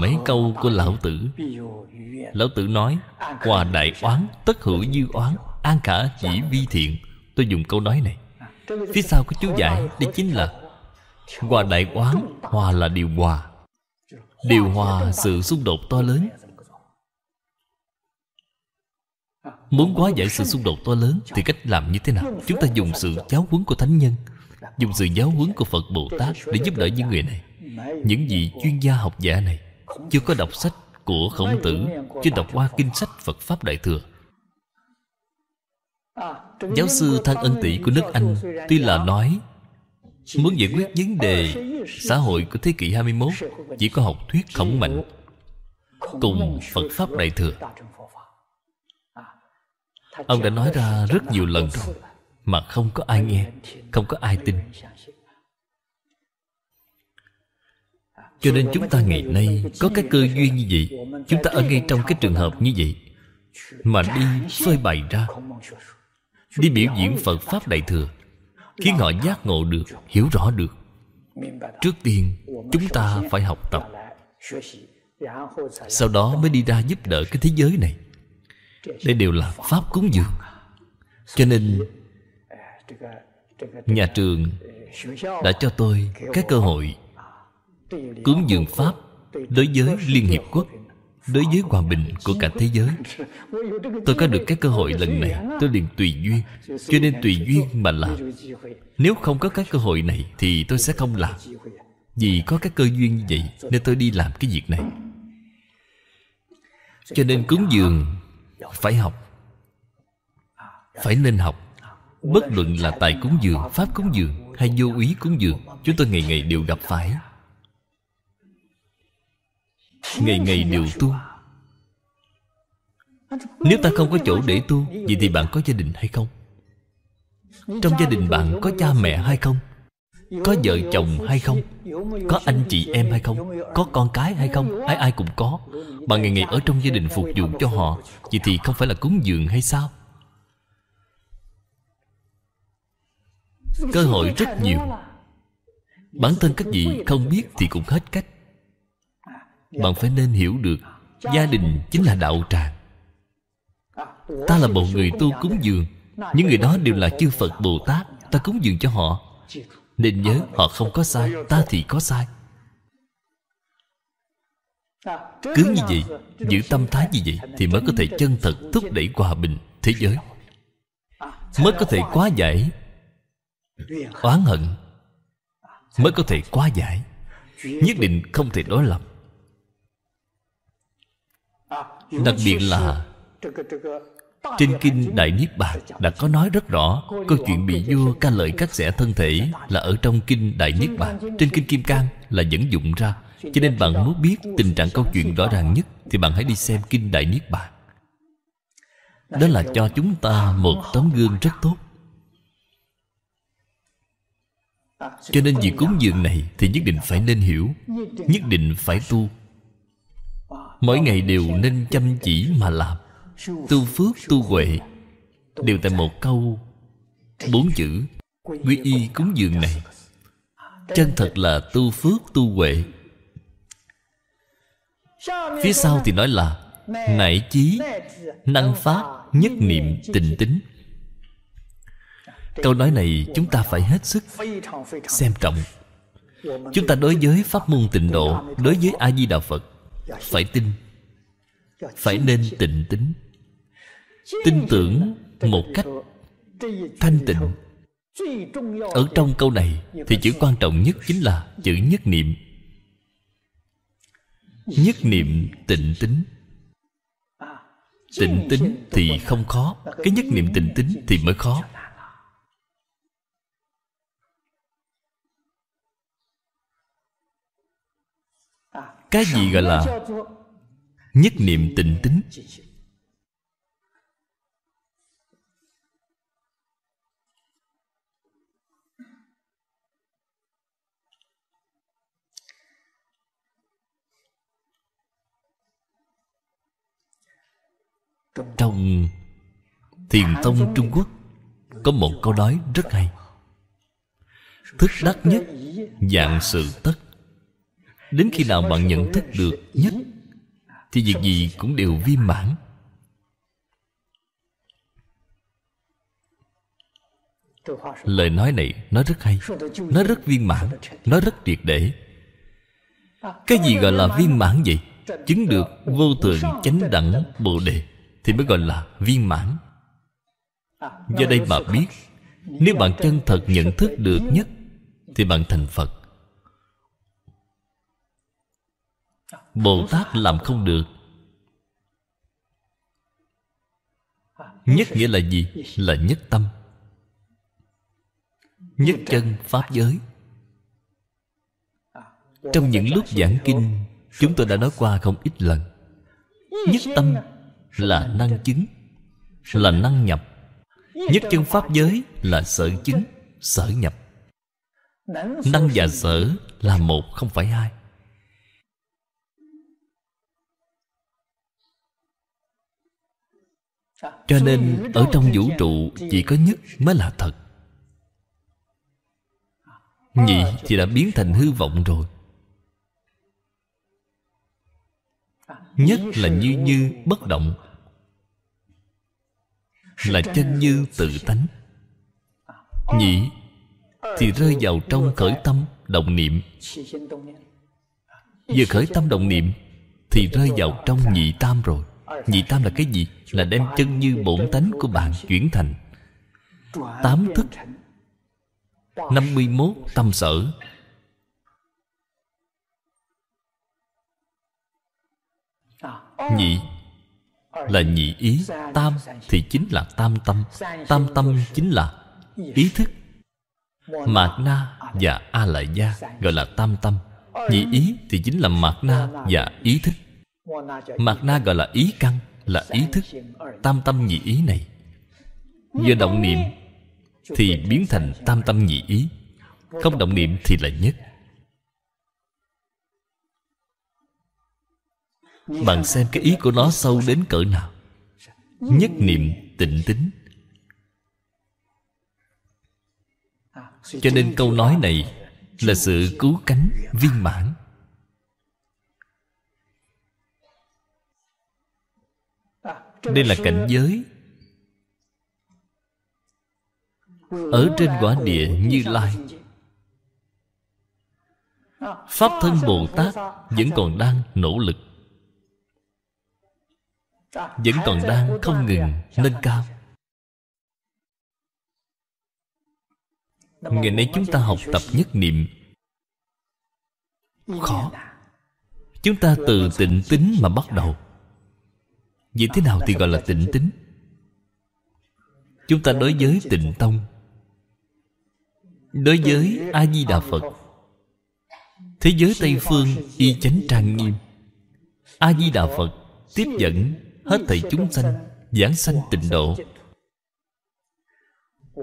mấy câu của lão tử. Lão tử nói, hòa đại oán, tất hữu dư oán, an khả chỉ vi thiện. Tôi dùng câu nói này. Phía sau của chú giải đây chính là, hòa đại oán, hòa là điều hòa. Điều hòa sự xung đột to lớn. Muốn hóa giải sự xung đột to lớn Thì cách làm như thế nào? Chúng ta dùng sự giáo huấn của Thánh Nhân, Dùng sự giáo huấn của Phật Bồ Tát Để giúp đỡ những người này. Những vị chuyên gia học giả này chưa có đọc sách của Khổng Tử, Chưa đọc qua kinh sách Phật Pháp Đại Thừa. Giáo sư thang Ân Tỷ của nước Anh Tuy là nói, Muốn giải quyết vấn đề xã hội của thế kỷ 21 Chỉ có học thuyết khổng mạnh, Cùng Phật Pháp Đại Thừa. Ông đã nói ra rất nhiều lần rồi, Mà không có ai nghe, Không có ai tin. Cho nên chúng ta ngày nay Có cái cơ duyên như vậy. Chúng ta ở ngay trong cái trường hợp như vậy. Mà đi phơi bày ra. Đi biểu diễn Phật Pháp Đại Thừa. Khiến họ giác ngộ được, Hiểu rõ được. Trước tiên, chúng ta phải học tập. Sau đó mới đi ra giúp đỡ cái thế giới này. Đây đều là pháp cúng dường. Cho nên, nhà trường đã cho tôi cái cơ hội cúng dường pháp đối với liên hiệp quốc, đối với hòa bình của cả thế giới. Tôi có được cái cơ hội lần này, tôi liền tùy duyên. Cho nên tùy duyên mà làm. Nếu không có cái cơ hội này thì tôi sẽ không làm. Vì có cái cơ duyên như vậy nên tôi đi làm cái việc này. Cho nên cúng dường phải học, phải nên học. Bất luận là tài cúng dường, pháp cúng dường hay vô úy cúng dường, chúng tôi ngày ngày đều gặp phải ngày ngày đều tu. Nếu ta không có chỗ để tu, vậy thì bạn có gia đình hay không? Trong gia đình bạn có cha mẹ hay không? Có vợ chồng hay không? Có anh chị em hay không? Có con cái hay không? Ai ai cũng có. Bạn ngày ngày ở trong gia đình phục vụ cho họ, vậy thì không phải là cúng dường hay sao? Cơ hội rất nhiều. Bản thân các vị không biết thì cũng hết cách bạn phải nên hiểu được, gia đình chính là đạo tràng. Ta là một người tu cúng dường. Những người đó đều là chư phật bồ tát. Ta cúng dường cho họ. Nên nhớ, họ không có sai, ta thì có sai. Cứ như vậy, giữ tâm thái như vậy thì mới có thể chân thật thúc đẩy hòa bình thế giới. Mới có thể quá giải oán hận. Mới có thể quá giải. Nhất định không thể đối lập đặc biệt là trên Kinh Đại Niết Bàn Đã có nói rất rõ Câu chuyện bị vua ca lợi cắt xẻ thân thể Là ở trong Kinh Đại Niết Bàn. Trên Kinh Kim Cang là dẫn dụng ra. Cho nên bạn muốn biết tình trạng câu chuyện rõ ràng nhất Thì bạn hãy đi xem Kinh Đại Niết Bàn. Đó là cho chúng ta một tấm gương rất tốt. Cho nên việc cúng dường này Thì nhất định phải nên hiểu, Nhất định phải tu. Mỗi ngày đều nên chăm chỉ mà làm. Tu phước, tu huệ. Đều tại một câu, bốn chữ, quy y cúng dường này. Chân thật là tu phước, tu huệ. Phía sau thì nói là nại chí, năng pháp nhất niệm, tình tính. Câu nói này chúng ta phải hết sức xem trọng. Chúng ta đối với pháp môn tịnh độ, đối với a di đà phật phải tin. Phải nên tịnh tính. Tin tưởng một cách thanh tịnh. Ở trong câu này thì chữ quan trọng nhất chính là chữ nhất niệm. Nhất niệm tịnh tính. Tịnh tính thì không khó. Cái nhất niệm tịnh tính thì mới khó. Cái gì gọi là nhất niệm tịnh tính? Trong thiền tông trung quốc, có một câu nói rất hay. Thức đắc nhất dạng sự tất đến khi nào bạn nhận thức được nhất, thì việc gì cũng đều viên mãn. Lời nói này, nó rất hay, nó rất viên mãn, nó rất triệt để. Cái gì gọi là viên mãn vậy? Chứng được vô thượng chánh đẳng bồ đề thì mới gọi là viên mãn. Do đây mà biết, nếu bạn chân thật nhận thức được nhất, thì bạn thành phật. Bồ tát làm không được. Nhất nghĩa là gì? Là nhất tâm. Nhất chân pháp giới. Trong những lúc giảng kinh, chúng tôi đã nói qua không ít lần. Nhất tâm là năng chứng, là năng nhập. Nhất chân pháp giới là sở chứng, sở nhập. Năng và sở là một, không phải hai. Cho nên ở trong vũ trụ chỉ có nhất mới là thật. Nhị thì đã biến thành hư vọng rồi. Nhất là như như bất động. Là chân như tự tánh. Nhị thì rơi vào trong khởi tâm động niệm. Vừa khởi tâm động niệm thì rơi vào trong nhị tam rồi nhị tam là cái gì? Là đem chân như bổn tánh của bạn chuyển thành tám thức. 51 tâm sở. Nhị là nhị ý, Tam thì chính là tam tâm. Tam tâm chính là ý thức. Mạc na và A lại gia Gọi là tam tâm. Nhị ý thì chính là mạc na và ý thức. Mạt na gọi là ý căn, Là ý thức, Tam tâm nhị ý này. Do động niệm Thì biến thành tam tâm nhị ý, Không động niệm thì là nhất. Bạn xem cái ý của nó sâu đến cỡ nào. Nhất niệm tịnh tính. Cho nên câu nói này Là sự cứu cánh viên mãn. Đây là cảnh giới. Ở trên quả địa như Lai, Pháp thân Bồ Tát Vẫn còn đang nỗ lực. Vẫn còn đang không ngừng nâng cao. Ngày nay chúng ta học tập nhất niệm. Khó. Chúng ta từ tịnh tính mà bắt đầu vậy thế nào thì gọi là tịnh tính? Chúng ta đối với tịnh tông, đối với a di đà phật, thế giới tây phương y chánh trang nghiêm. A di đà phật tiếp dẫn hết thảy chúng sanh, giảng sanh tịnh độ.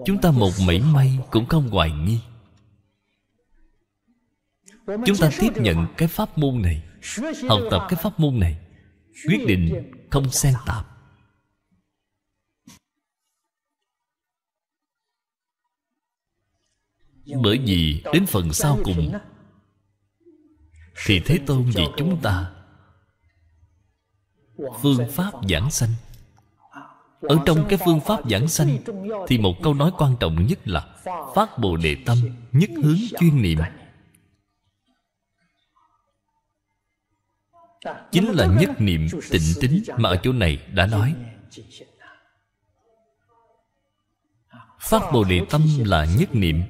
Chúng ta một mảy may cũng không hoài nghi. Chúng ta tiếp nhận cái pháp môn này, học tập cái pháp môn này quyết định không xen tạp. Bởi vì đến phần sau cùng, thì thế tôn vì chúng ta, phương pháp giảng sanh. Ở trong cái phương pháp giảng sanh, thì một câu nói quan trọng nhất là phát bồ đề tâm nhất hướng chuyên niệm. Chính là nhất niệm tịnh tính mà ở chỗ này đã nói. phát bồ đề tâm là nhất niệm.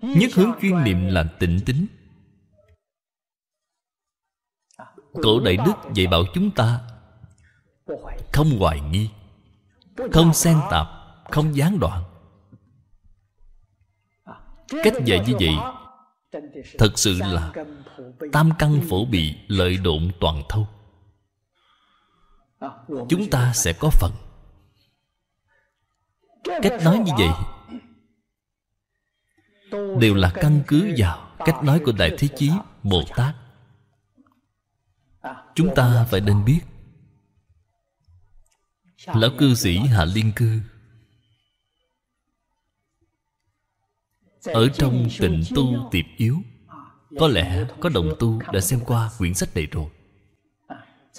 nhất hướng chuyên niệm là tịnh tính. Cổ Đại Đức dạy bảo chúng ta Không hoài nghi Không xen tạp Không gián đoạn. Cách dạy như vậy Thật sự là Tam căn phổ bị lợi độn toàn thâu. Chúng ta sẽ có phần. Cách nói như vậy Đều là căn cứ vào Cách nói của Đại Thế Chí Bồ Tát. Chúng ta phải nên biết, lão cư sĩ hạ liên cư ở trong tịnh tu tiệp yếu Có lẽ có đồng tu đã xem qua quyển sách này rồi.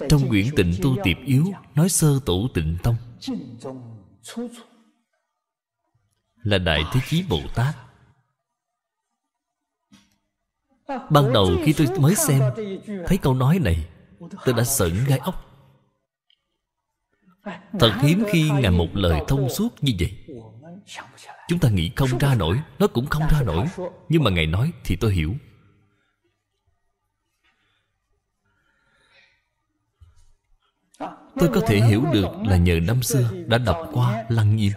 Trong quyển tịnh tu tiệp yếu Nói sơ tổ tịnh tông. Là Đại Thế Chí Bồ Tát. Ban đầu khi tôi mới xem Thấy câu nói này Tôi đã sợn gai ốc. Thật hiếm khi Ngài một lời thông suốt như vậy Chúng ta nghĩ không ra nổi, Nó cũng không ra nổi. Nhưng mà Ngài nói thì tôi hiểu. Tôi có thể hiểu được là nhờ năm xưa Đã đọc qua Lăng Nghiêm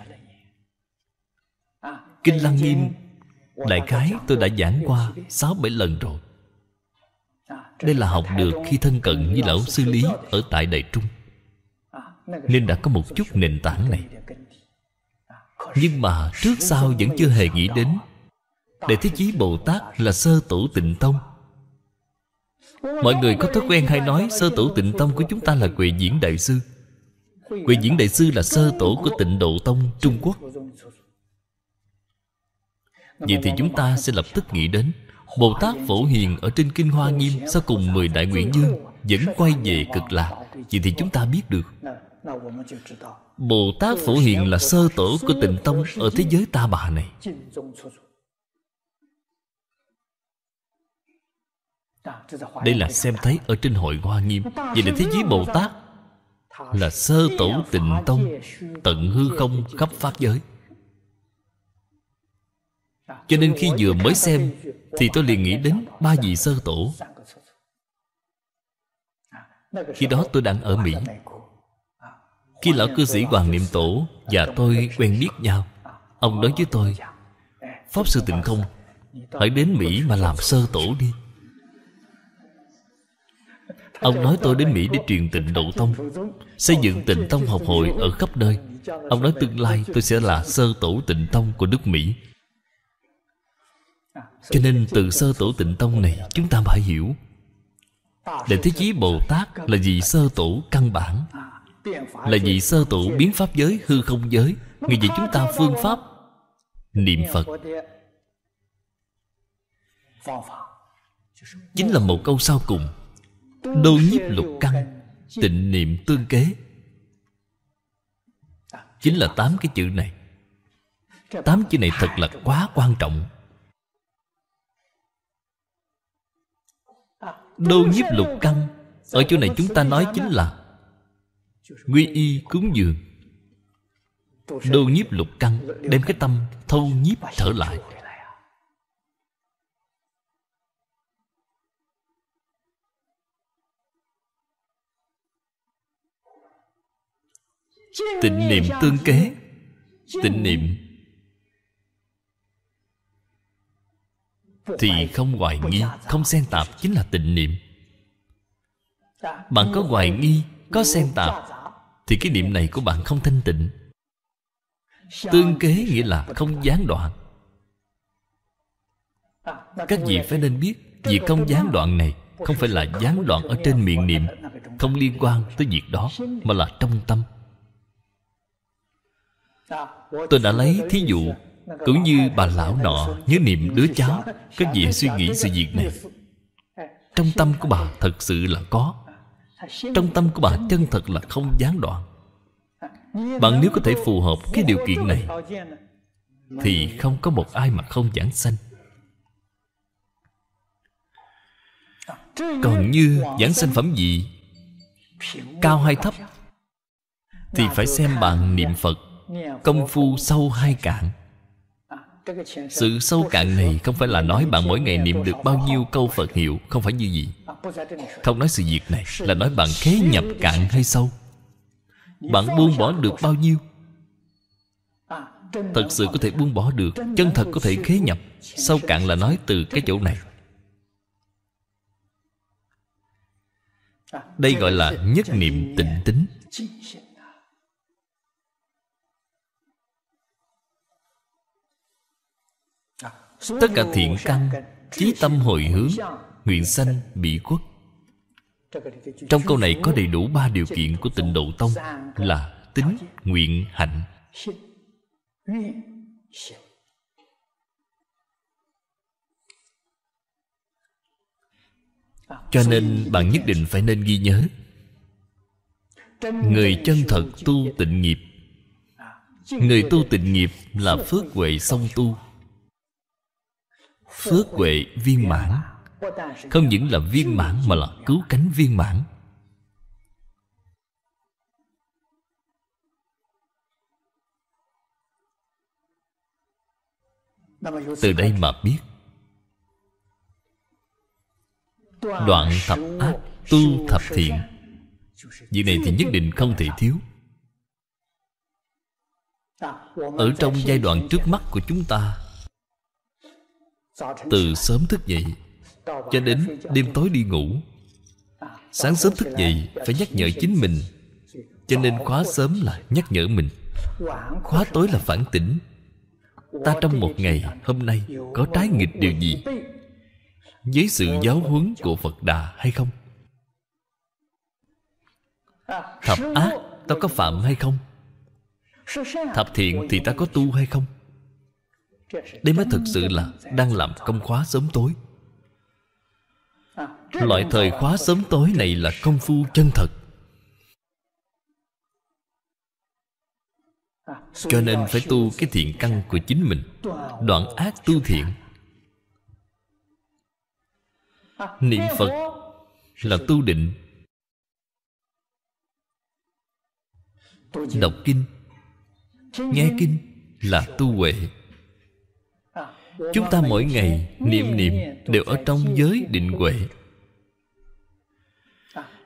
Kinh Lăng Nghiêm Đại khái tôi đã giảng qua sáu bảy lần rồi. Đây là học được khi thân cận với lão sư lý Ở tại Đại Trung. Nên đã có một chút nền tảng này. Nhưng mà trước sau vẫn chưa hề nghĩ đến. Đại Thế Chí Bồ Tát là sơ tổ tịnh tông. Mọi người có thói quen hay nói Sơ tổ tịnh tông của chúng ta là Quệ Diễn Đại Sư. Quệ Diễn Đại Sư là sơ tổ của tịnh Độ Tông, Trung Quốc. Vậy thì chúng ta sẽ lập tức nghĩ đến, Bồ Tát Phổ Hiền ở trên Kinh Hoa Nghiêm Sau cùng mười Đại Nguyện Dương Vẫn quay về cực lạc. Vậy thì chúng ta biết được. Bồ Tát Phổ Hiền là sơ tổ của tịnh tông Ở thế giới ta bà này. Đây là xem thấy ở trên hội Hoa Nghiêm. Vậy là thế giới Bồ Tát Là sơ tổ tịnh tông, Tận hư không khắp pháp giới. Cho nên khi vừa mới xem, Thì tôi liền nghĩ đến ba vị sơ tổ Khi đó tôi đang ở Mỹ. Khi lão cư sĩ Hoàng Niệm Tổ Và tôi quen biết nhau, Ông nói với tôi, Pháp sư tịnh không, Hãy đến Mỹ mà làm sơ tổ đi. Ông nói tôi đến Mỹ để truyền tịnh độ tông, Xây dựng tịnh tông học hội ở khắp nơi. Ông nói tương lai tôi sẽ là sơ tổ tịnh tông của nước Mỹ. Cho nên từ sơ tổ tịnh tông này Chúng ta phải hiểu. Đại Thế Chí Bồ Tát là gì sơ tổ căn bản. Là vì sơ tổ biến pháp giới hư không giới. Người dạy chúng ta phương pháp Niệm Phật. Chính là một câu sau cùng. Đô nhiếp lục căn, Tịnh niệm tương kế. Chính là tám cái chữ này. Tám chữ này thật là quá quan trọng. Đô nhiếp lục căn, Ở chỗ này chúng ta nói chính là Quy y cúng dường Đô nhiếp lục căn Đem cái tâm thâu nhiếp thở lại. Tịnh niệm tương kế. Tịnh niệm thì không hoài nghi, không xen tạp chính là tịnh niệm. Bạn có hoài nghi, có xen tạp thì cái niệm này của bạn không thanh tịnh. Tương kế nghĩa là không gián đoạn. Các vị phải nên biết, việc không gián đoạn này không phải là gián đoạn ở trên miệng niệm, không liên quan tới việc đó, mà là trong tâm. Tôi đã lấy thí dụ, cũng như bà lão nọ nhớ niệm đứa cháu, Các vị suy nghĩ sự việc này. Trong tâm của bà thật sự là có. Trong tâm của bạn chân thật là không gián đoạn. Bạn nếu có thể phù hợp cái điều kiện này, Thì không có một ai mà không giảng sanh. Còn như giảng sanh phẩm gì Cao hay thấp, Thì phải xem bạn niệm Phật Công phu sâu hay cạn sự sâu cạn này không phải là nói bạn mỗi ngày niệm được bao nhiêu câu Phật hiệu, Không phải như vậy. Không nói sự việc này Là nói bạn khế nhập cạn hay sâu. Bạn buông bỏ được bao nhiêu? Thật sự có thể buông bỏ được, Chân thật có thể khế nhập. Sâu cạn là nói từ cái chỗ này. Đây gọi là nhất niệm tịnh tính. Tất cả thiện căn chí tâm hồi hướng, nguyện sanh bị quốc trong câu này có đầy đủ ba điều kiện của tịnh độ tông là tính, nguyện, hạnh. Cho nên bạn nhất định phải nên ghi nhớ. Người chân thật tu tịnh nghiệp. Người tu tịnh nghiệp là phước huệ song tu phước huệ viên mãn. Không những là viên mãn mà là cứu cánh viên mãn. Từ đây mà biết, đoạn thập ác tu thập thiện. Việc này thì nhất định không thể thiếu. Ở trong giai đoạn trước mắt của chúng ta từ sớm thức dậy, cho đến đêm tối đi ngủ. Sáng sớm thức dậy, phải nhắc nhở chính mình. Cho nên khóa sớm là nhắc nhở mình. Khóa tối là phản tỉnh. Ta trong một ngày hôm nay có trái nghịch điều gì? Với sự giáo huấn của phật đà hay không? Thập ác, ta có phạm hay không? Thập thiện thì ta có tu hay không? Đây mới thực sự là đang làm công khóa sớm tối. Loại thời khóa sớm tối này là công phu chân thật. Cho nên phải tu cái thiện căn của chính mình, đoạn ác tu thiện. Niệm phật là tu định. Đọc kinh, nghe kinh là tu huệ chúng ta mỗi ngày niệm niệm đều ở trong giới định huệ.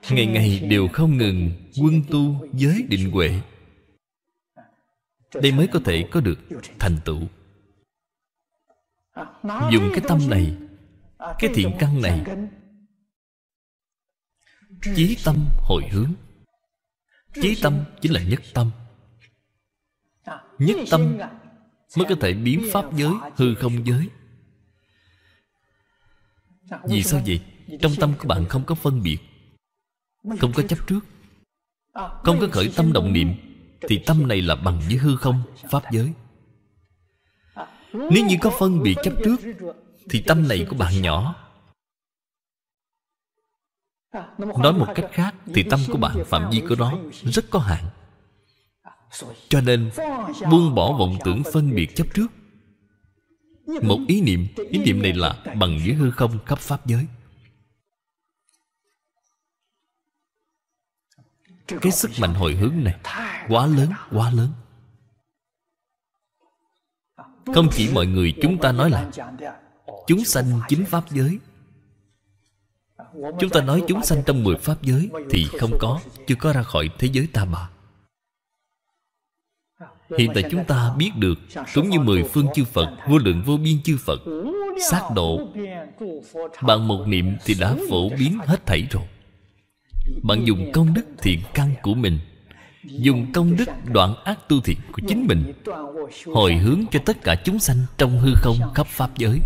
Ngày ngày đều không ngừng quân tu giới định huệ. Đây mới có thể có được thành tựu. Dùng cái tâm này, cái thiện căn này, chí tâm hồi hướng. Chí tâm chính là nhất tâm. Nhất tâm mới có thể biến pháp giới hư không giới. Vì sao vậy? Trong tâm của bạn không có phân biệt, không có chấp trước, không có khởi tâm động niệm, thì tâm này là bằng với hư không, pháp giới. Nếu như có phân biệt chấp trước, thì tâm này của bạn nhỏ. Nói một cách khác, thì tâm của bạn phạm vi của nó rất có hạn cho nên buông bỏ vọng tưởng phân biệt chấp trước. Một ý niệm ý niệm này là bằng với hư không khắp pháp giới. Cái sức mạnh hồi hướng này quá lớn quá lớn. Không chỉ mọi người chúng ta nói là chúng sanh chính pháp giới. Chúng ta nói chúng sanh trong mười pháp giới thì không có, chưa có ra khỏi thế giới ta bà hiện tại chúng ta biết được cũng như mười phương chư phật, vô lượng vô biên chư phật, sát độ. Bằng một niệm thì đã phổ biến hết thảy rồi. Bạn dùng công đức thiện căn của mình, dùng công đức đoạn ác tu thiện của chính mình, hồi hướng cho tất cả chúng sanh trong hư không khắp pháp giới.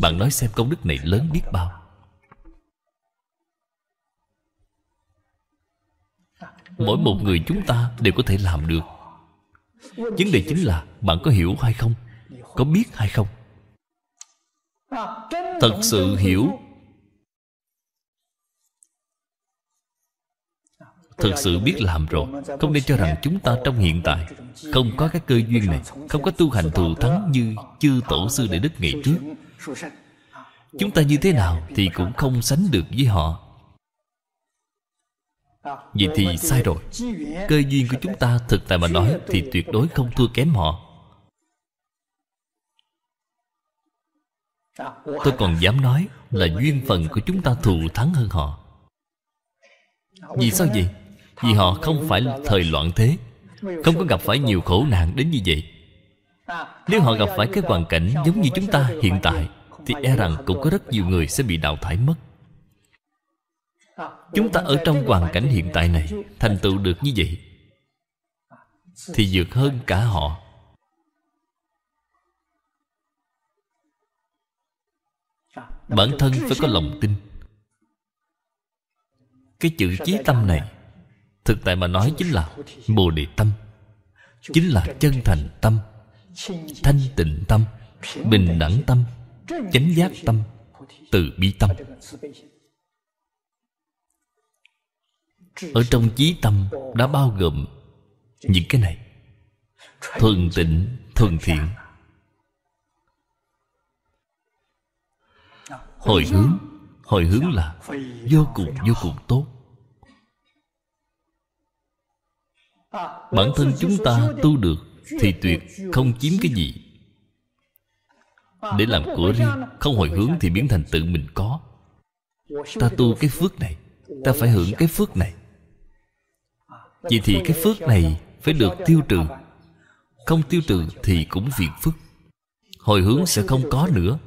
Bạn nói xem công đức này lớn biết bao. Mỗi một người chúng ta đều có thể làm được. Vấn đề chính là bạn có hiểu hay không? Có biết hay không? Thật sự hiểu. Thật sự biết làm rồi. Không nên cho rằng chúng ta trong hiện tại Không có cái cơ duyên này, Không có tu hành thù thắng như chư tổ sư đại đức ngày trước. Chúng ta như thế nào Thì cũng không sánh được với họ. Vậy thì sai rồi. Cơ duyên của chúng ta thực tại mà nói Thì tuyệt đối không thua kém họ. Tôi còn dám nói Là duyên phần của chúng ta thù thắng hơn họ. Vì sao vậy? Vì họ không phải thời loạn thế. Không có gặp phải nhiều khổ nạn đến như vậy. Nếu họ gặp phải cái hoàn cảnh giống như chúng ta hiện tại, Thì e rằng cũng có rất nhiều người sẽ bị đào thải mất. Chúng ta ở trong hoàn cảnh hiện tại này, Thành tựu được như vậy, Thì vượt hơn cả họ. Bản thân phải có lòng tin. Cái chữ chí tâm này, Thực tại mà nói chính là Bồ Đề Tâm, Chính là chân thành tâm, Thanh tịnh tâm, Bình đẳng tâm, Chánh giác tâm, từ bi tâm ở trong chí tâm đã bao gồm những cái này. Thuần tịnh, thuần thiện. Hồi hướng hồi hướng là vô cùng vô cùng tốt. Bản thân chúng ta tu được thì tuyệt, không chiếm cái gì. Để làm của riêng, không hồi hướng thì biến thành tự mình có. Ta tu cái phước này, ta phải hưởng cái phước này vậy thì cái phước này phải được tiêu trừ. Không tiêu trừ thì cũng phiền phức hồi hướng sẽ không có nữa.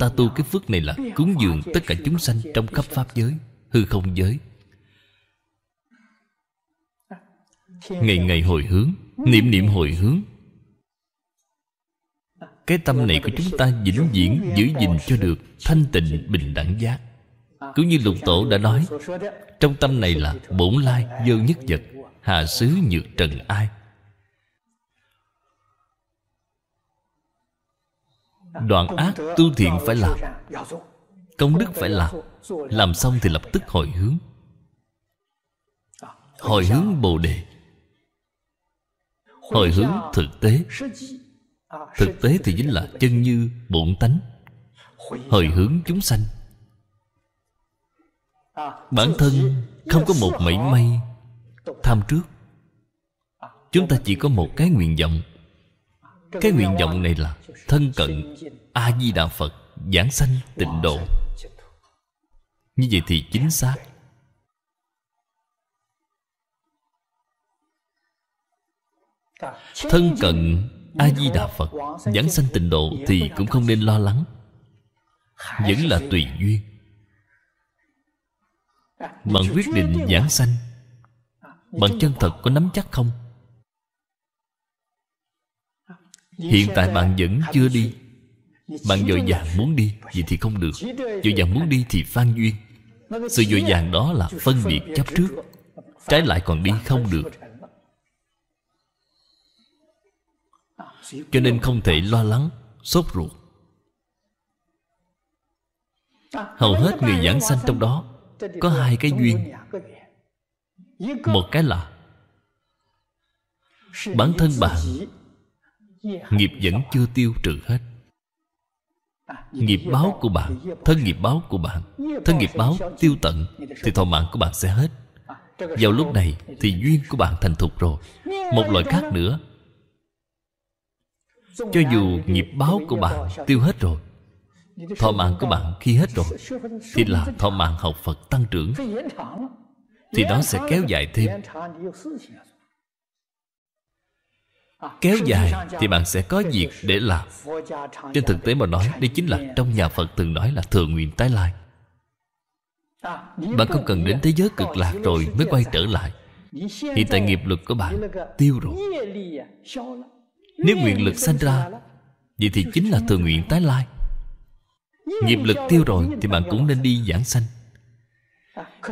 Ta tu cái phước này là cúng dường tất cả chúng sanh trong khắp pháp giới, hư không giới. Ngày ngày hồi hướng, niệm niệm hồi hướng. Cái tâm này của chúng ta vĩnh viễn giữ gìn cho được thanh tịnh bình đẳng giác. Cứ như lục tổ đã nói, trong tâm này là bổn lai vô nhất vật hà xứ nhược trần ai? Đoạn ác tu thiện phải làm, công đức phải làm. Làm xong thì lập tức hồi hướng. Hồi hướng bồ đề. Hồi hướng thực tế. Thực tế thì chính là chân như bổn tánh. Hồi hướng chúng sanh. Bản thân không có một mảy may tham trước. Chúng ta chỉ có một cái nguyện vọng. Cái nguyện vọng này là thân cận a di đà phật, giảng sanh tịnh độ. Như vậy thì chính xác. Thân cận a di đà phật, giảng sanh tịnh độ thì cũng không nên lo lắng. Vẫn là tùy duyên. Bạn quyết định giảng sanh bạn chân thật có nắm chắc không? Hiện tại bạn vẫn chưa đi. Bạn dội vàng muốn đi Vậy thì không được. Dội vàng muốn đi thì phan duyên. Sự dội vàng đó là phân biệt chấp trước. Trái lại còn đi không được. Cho nên không thể lo lắng Sốt ruột. Hầu hết người giảng sanh trong đó Có hai cái duyên Một cái là Bản thân bạn Nghiệp vẫn chưa tiêu trừ hết. Nghiệp báo của bạn Thân nghiệp báo của bạn Thân nghiệp báo tiêu tận Thì thọ mạng của bạn sẽ hết. Vào lúc này thì duyên của bạn thành thục rồi. Một loại khác nữa. Cho dù nghiệp báo của bạn tiêu hết rồi Thọ mạng của bạn khi hết rồi Thì là thọ mạng học Phật tăng trưởng thì nó sẽ kéo dài thêm. Kéo dài thì bạn sẽ có việc để làm. Trên thực tế mà nói, đây chính là trong nhà phật từng nói là thường nguyện tái lai. Bạn không cần đến thế giới cực lạc rồi mới quay trở lại. Hiện tại nghiệp lực của bạn tiêu rồi. Nếu nguyện lực sanh ra, vậy thì chính là thường nguyện tái lai. Nghiệp lực tiêu rồi thì bạn cũng nên đi giảng sanh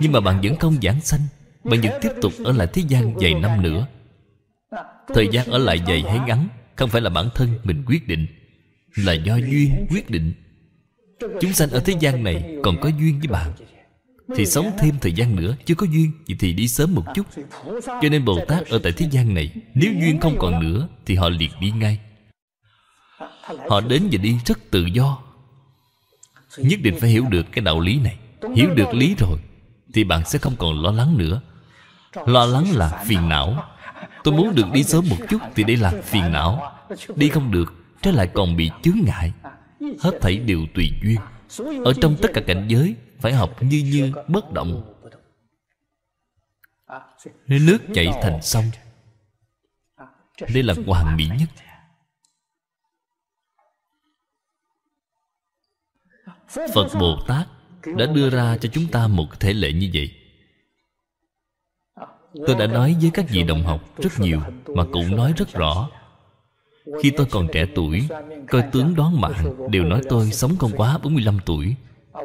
nhưng mà bạn vẫn không giảng sanh, bạn vẫn tiếp tục ở lại thế gian vài năm nữa. Thời gian ở lại dày hay ngắn, không phải là bản thân mình quyết định, là do duyên quyết định. Chúng sanh ở thế gian này còn có duyên với bạn. Thì sống thêm thời gian nữa, chưa có duyên vậy thì đi sớm một chút. Cho nên bồ tát ở tại thế gian này, nếu duyên không còn nữa thì họ liệt đi ngay. Họ đến và đi rất tự do. Nhất định phải hiểu được cái đạo lý này, hiểu được lý rồi thì bạn sẽ không còn lo lắng nữa. Lo lắng là phiền não. Tôi muốn được đi sớm một chút Thì đây là phiền não. Đi không được, Trái lại còn bị chướng ngại. Hết thảy đều tùy duyên. Ở trong tất cả cảnh giới, Phải học như như bất động. Nước chảy thành sông. Đây là hoàn mỹ nhất. Phật Bồ Tát đã đưa ra cho chúng ta một thể lệ như vậy. Tôi đã nói với các vị đồng học rất nhiều Mà cũng nói rất rõ. Khi tôi còn trẻ tuổi Coi tướng đoán mạng Đều nói tôi sống không quá 45 tuổi.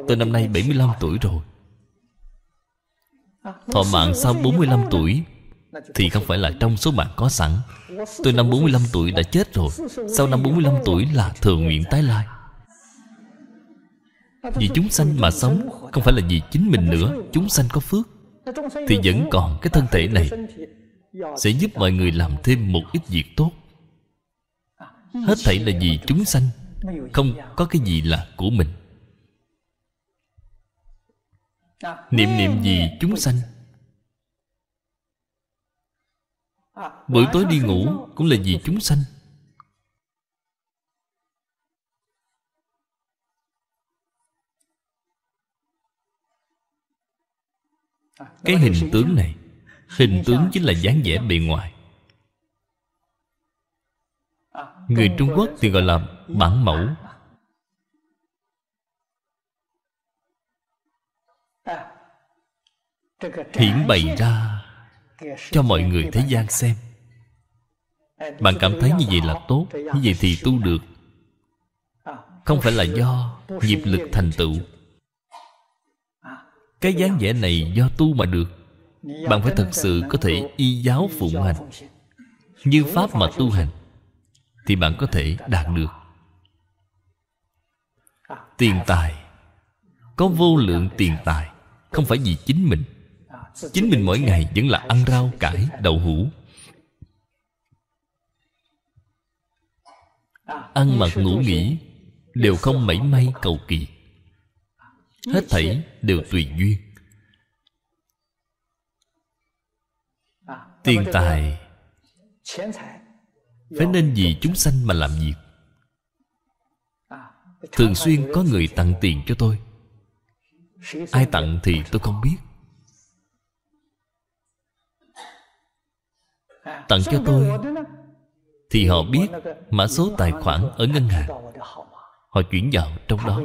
Tôi năm nay 75 tuổi rồi. Thọ mạng sau 45 tuổi Thì không phải là trong số mạng có sẵn. Tôi năm 45 tuổi đã chết rồi. Sau năm 45 tuổi là thường nguyện tái lai. Vì chúng sanh mà sống, Không phải là vì chính mình nữa, Chúng sanh có phước. Thì vẫn còn cái thân thể này, Sẽ giúp mọi người làm thêm một ít việc tốt. Hết thảy là vì chúng sanh, Không có cái gì là của mình. Niệm niệm gì chúng sanh. Buổi tối đi ngủ Cũng là vì chúng sanh. Cái hình tướng này Hình tướng chính là dáng vẻ bề ngoài. Người Trung Quốc thì gọi là bản mẫu. Hiển bày ra Cho mọi người thế gian xem. Bạn cảm thấy như vậy là tốt Như vậy thì tu được. Không phải là do nghiệp lực thành tựu cái dáng vẻ này do tu mà được. Bạn phải thật sự có thể y giáo phụng hành. Như Pháp mà tu hành Thì bạn có thể đạt được. Tiền tài. Có vô lượng tiền tài Không phải vì chính mình. Chính mình mỗi ngày vẫn là ăn rau, cải, đậu hũ. Ăn mặc ngủ nghỉ Đều không mảy may cầu kỳ. Hết thảy đều tùy duyên. Tiền tài Phải nên vì chúng sanh mà làm việc. Thường xuyên có người tặng tiền cho tôi. Ai tặng thì tôi không biết. Tặng cho tôi Thì họ biết mã số tài khoản ở ngân hàng. Họ chuyển vào trong đó.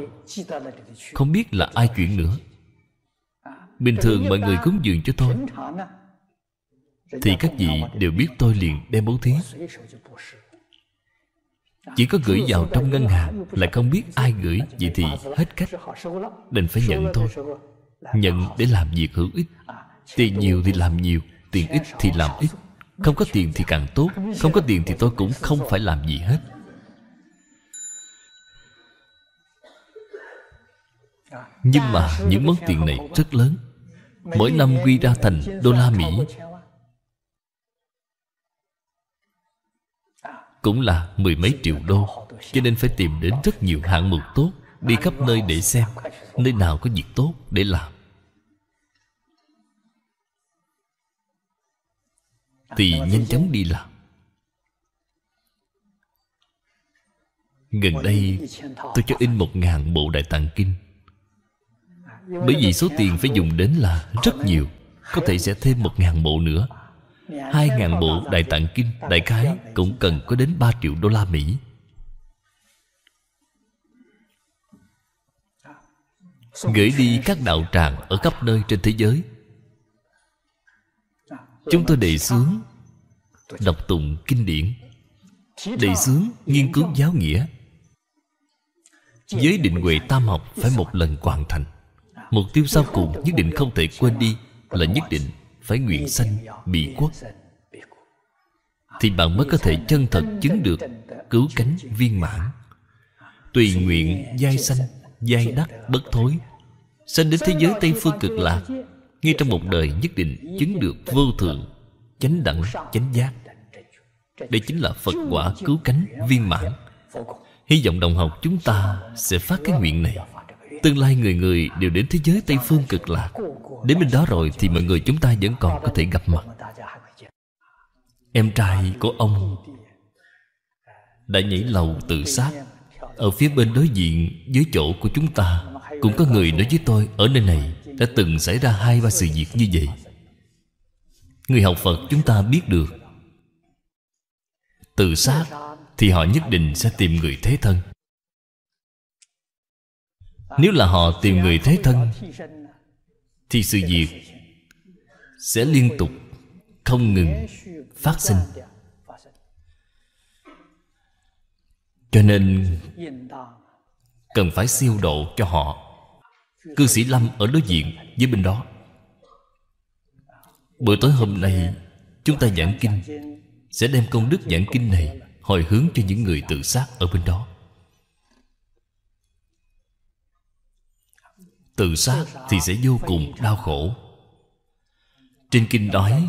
Không biết là ai chuyển nữa. Bình thường mọi người cúng dường cho tôi. Thì các vị đều biết tôi liền đem bố thí. Chỉ có gửi vào trong ngân hàng, Lại không biết ai gửi Vậy thì hết cách. Đành phải nhận thôi. Nhận để làm việc hữu ích. Tiền nhiều thì làm nhiều, Tiền ít thì làm ít. Không có tiền thì càng tốt, Không có tiền thì tôi cũng không phải làm gì hết. Nhưng mà những món tiền này rất lớn. Mỗi năm quy ra thành đô la Mỹ. Cũng là mười mấy triệu đô Cho nên phải tìm đến rất nhiều hạng mục tốt Đi khắp nơi để xem Nơi nào có việc tốt để làm. Thì nhanh chóng đi làm. Gần đây tôi cho in một ngàn bộ Đại Tạng Kinh bởi vì số tiền phải dùng đến là rất nhiều, Có thể sẽ thêm một ngàn bộ nữa. Hai ngàn bộ Đại Tạng Kinh, Đại khái cũng cần có đến ba triệu đô la Mỹ. Gửi đi các đạo tràng ở khắp nơi trên thế giới. Chúng tôi đề xướng, Đọc tụng kinh điển. Đề xướng nghiên cứu giáo nghĩa. Giới định huệ tam học Phải một lần hoàn thành. Mục tiêu sau cùng nhất định không thể quên đi Là nhất định phải nguyện sanh bị quốc Thì bạn mới có thể chân thật chứng được Cứu cánh viên mãn. Tùy nguyện giai sanh, Giai đắc bất thối. Sanh đến thế giới Tây Phương cực lạc, ngay trong một đời nhất định chứng được vô thượng, chánh đẳng, chánh giác. Đây chính là phật quả cứu cánh viên mãn. Hy vọng đồng học chúng ta sẽ phát cái nguyện này tương lai người người đều đến thế giới tây phương cực lạc. Đến bên đó rồi thì mọi người chúng ta vẫn còn có thể gặp mặt. Em trai của ông đã nhảy lầu tự sát. Ở phía bên đối diện với chỗ của chúng ta, cũng có người nói với tôi, ở nơi này đã từng xảy ra hai ba sự việc như vậy. Người học phật chúng ta biết được. Tự sát thì họ nhất định sẽ tìm người thế thân nếu là họ tìm người thế thân, thì sự việc sẽ liên tục không ngừng phát sinh. Cho nên cần phải siêu độ cho họ. Cư sĩ lâm ở đối diện với bên đó. Buổi tối hôm nay, chúng ta giảng kinh, sẽ đem công đức giảng kinh này hồi hướng cho những người tự sát ở bên đó. Tự sát thì sẽ vô cùng đau khổ. Trên kinh nói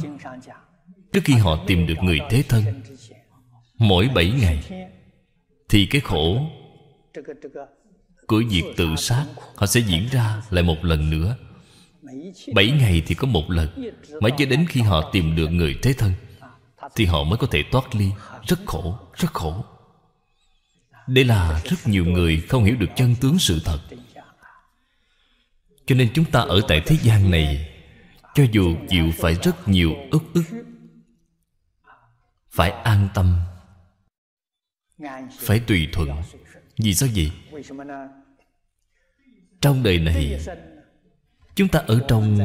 Trước khi họ tìm được người thế thân Mỗi bảy ngày Thì cái khổ Của việc tự sát Họ sẽ diễn ra lại một lần nữa. Bảy ngày thì có một lần Mãi cho đến khi họ tìm được người thế thân Thì họ mới có thể thoát ly. Rất khổ, rất khổ. Đây là rất nhiều người không hiểu được chân tướng sự thật. Cho nên chúng ta ở tại thế gian này, Cho dù chịu phải rất nhiều ức ức, Phải an tâm. Phải tùy thuận. Vì sao vậy? Trong đời này, chúng ta ở trong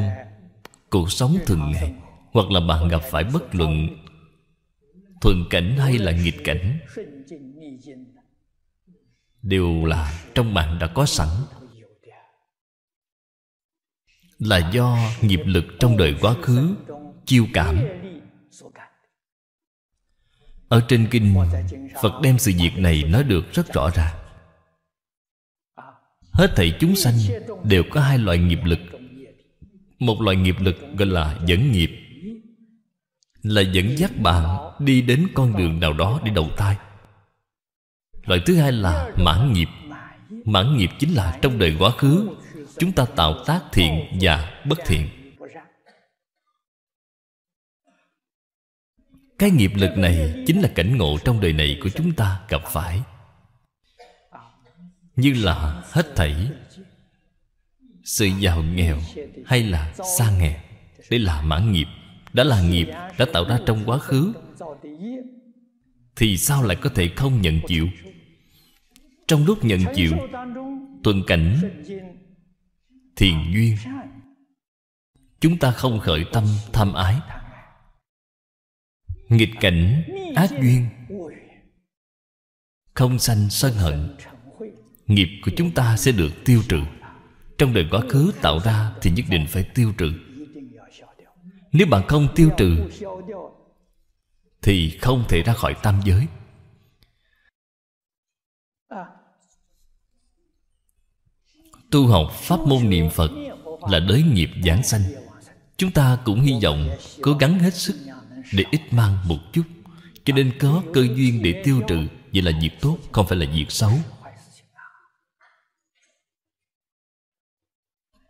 cuộc sống thường ngày, hoặc là bạn gặp phải bất luận thuận cảnh hay là nghịch cảnh, đều là trong bạn đã có sẵn là do nghiệp lực trong đời quá khứ chiêu cảm. Ở trên kinh, phật đem sự việc này nói được rất rõ ràng. Hết thảy chúng sanh đều có hai loại nghiệp lực. Một loại nghiệp lực gọi là dẫn nghiệp, là dẫn dắt bạn đi đến con đường nào đó để đầu thai. Loại thứ hai là mãn nghiệp. Mãn nghiệp chính là trong đời quá khứ chúng ta tạo tác thiện và bất thiện. Cái nghiệp lực này chính là cảnh ngộ trong đời này của chúng ta gặp phải. Như là hết thảy sự giàu nghèo hay là xa nghèo, đây là mãn nghiệp. Đã là nghiệp đã tạo ra trong quá khứ, thì sao lại có thể không nhận chịu? Trong lúc nhận chịu, tuần cảnh thiền duyên. Chúng ta không khởi tâm tham ái. Nghịch cảnh ác duyên. Không sanh sân hận. Nghiệp của chúng ta sẽ được tiêu trừ. Trong đời quá khứ tạo ra thì nhất định phải tiêu trừ. Nếu bạn không tiêu trừ, thì không thể ra khỏi tam giới. Tu học pháp môn niệm phật là đới nghiệp giảng sanh. Chúng ta cũng hy vọng cố gắng hết sức để ít mang một chút, cho nên có cơ duyên để tiêu trừ, vậy là việc tốt, không phải là việc xấu.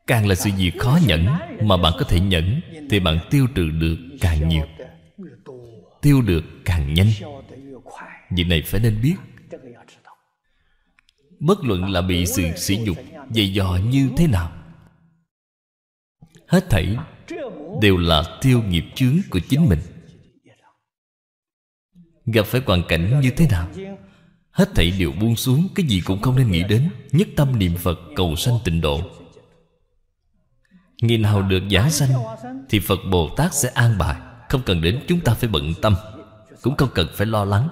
Càng là sự việc khó nhẫn mà bạn có thể nhẫn, thì bạn tiêu trừ được càng nhiều. Tiêu được càng nhanh. Việc này phải nên biết. Bất luận là bị sự sỉ nhục dày dò như thế nào? Hết thảy đều là tiêu nghiệp chướng của chính mình. Gặp phải hoàn cảnh như thế nào? Hết thảy đều buông xuống, cái gì cũng không nên nghĩ đến, nhất tâm niệm phật cầu sanh tịnh độ. Ngày nào được giảng sanh, Thì Phật Bồ Tát sẽ an bài, Không cần đến chúng ta phải bận tâm, Cũng không cần phải lo lắng.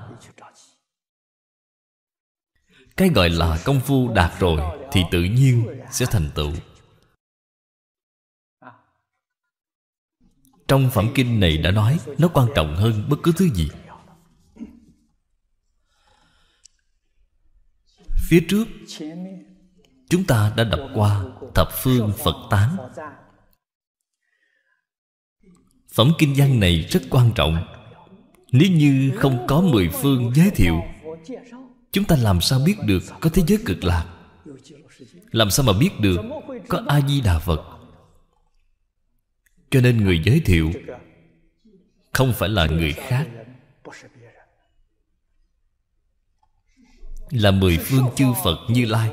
Cái gọi là công phu đạt rồi Thì tự nhiên sẽ thành tựu. Trong phẩm kinh này đã nói, Nó quan trọng hơn bất cứ thứ gì. Phía trước, Chúng ta đã đọc qua Thập phương Phật tán. Phẩm kinh văn này rất quan trọng. Nếu như không có mười phương giới thiệu Chúng ta làm sao biết được có thế giới cực lạc? Làm sao mà biết được có A-di-đà Phật? Cho nên người giới thiệu Không phải là người khác. Là mười phương chư Phật Như Lai.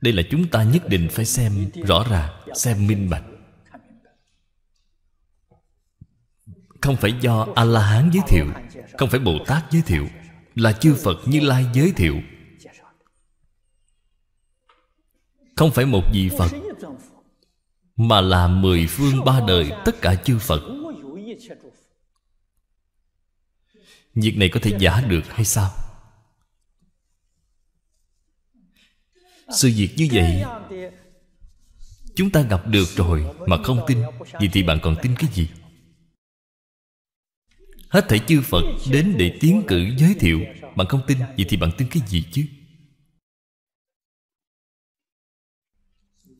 Đây là chúng ta nhất định phải xem rõ ràng, xem minh bạch. Không phải do a la hán giới thiệu không phải bồ tát giới thiệu, là chư phật như lai giới thiệu. Không phải một vị phật, mà là mười phương ba đời tất cả chư phật. Việc này có thể giả được hay sao? Sự việc như vậy, chúng ta gặp được rồi mà không tin, vậy thì bạn còn tin cái gì? Hết thảy chư phật đến để tiến cử giới thiệu. Bạn không tin vậy thì bạn tin cái gì chứ?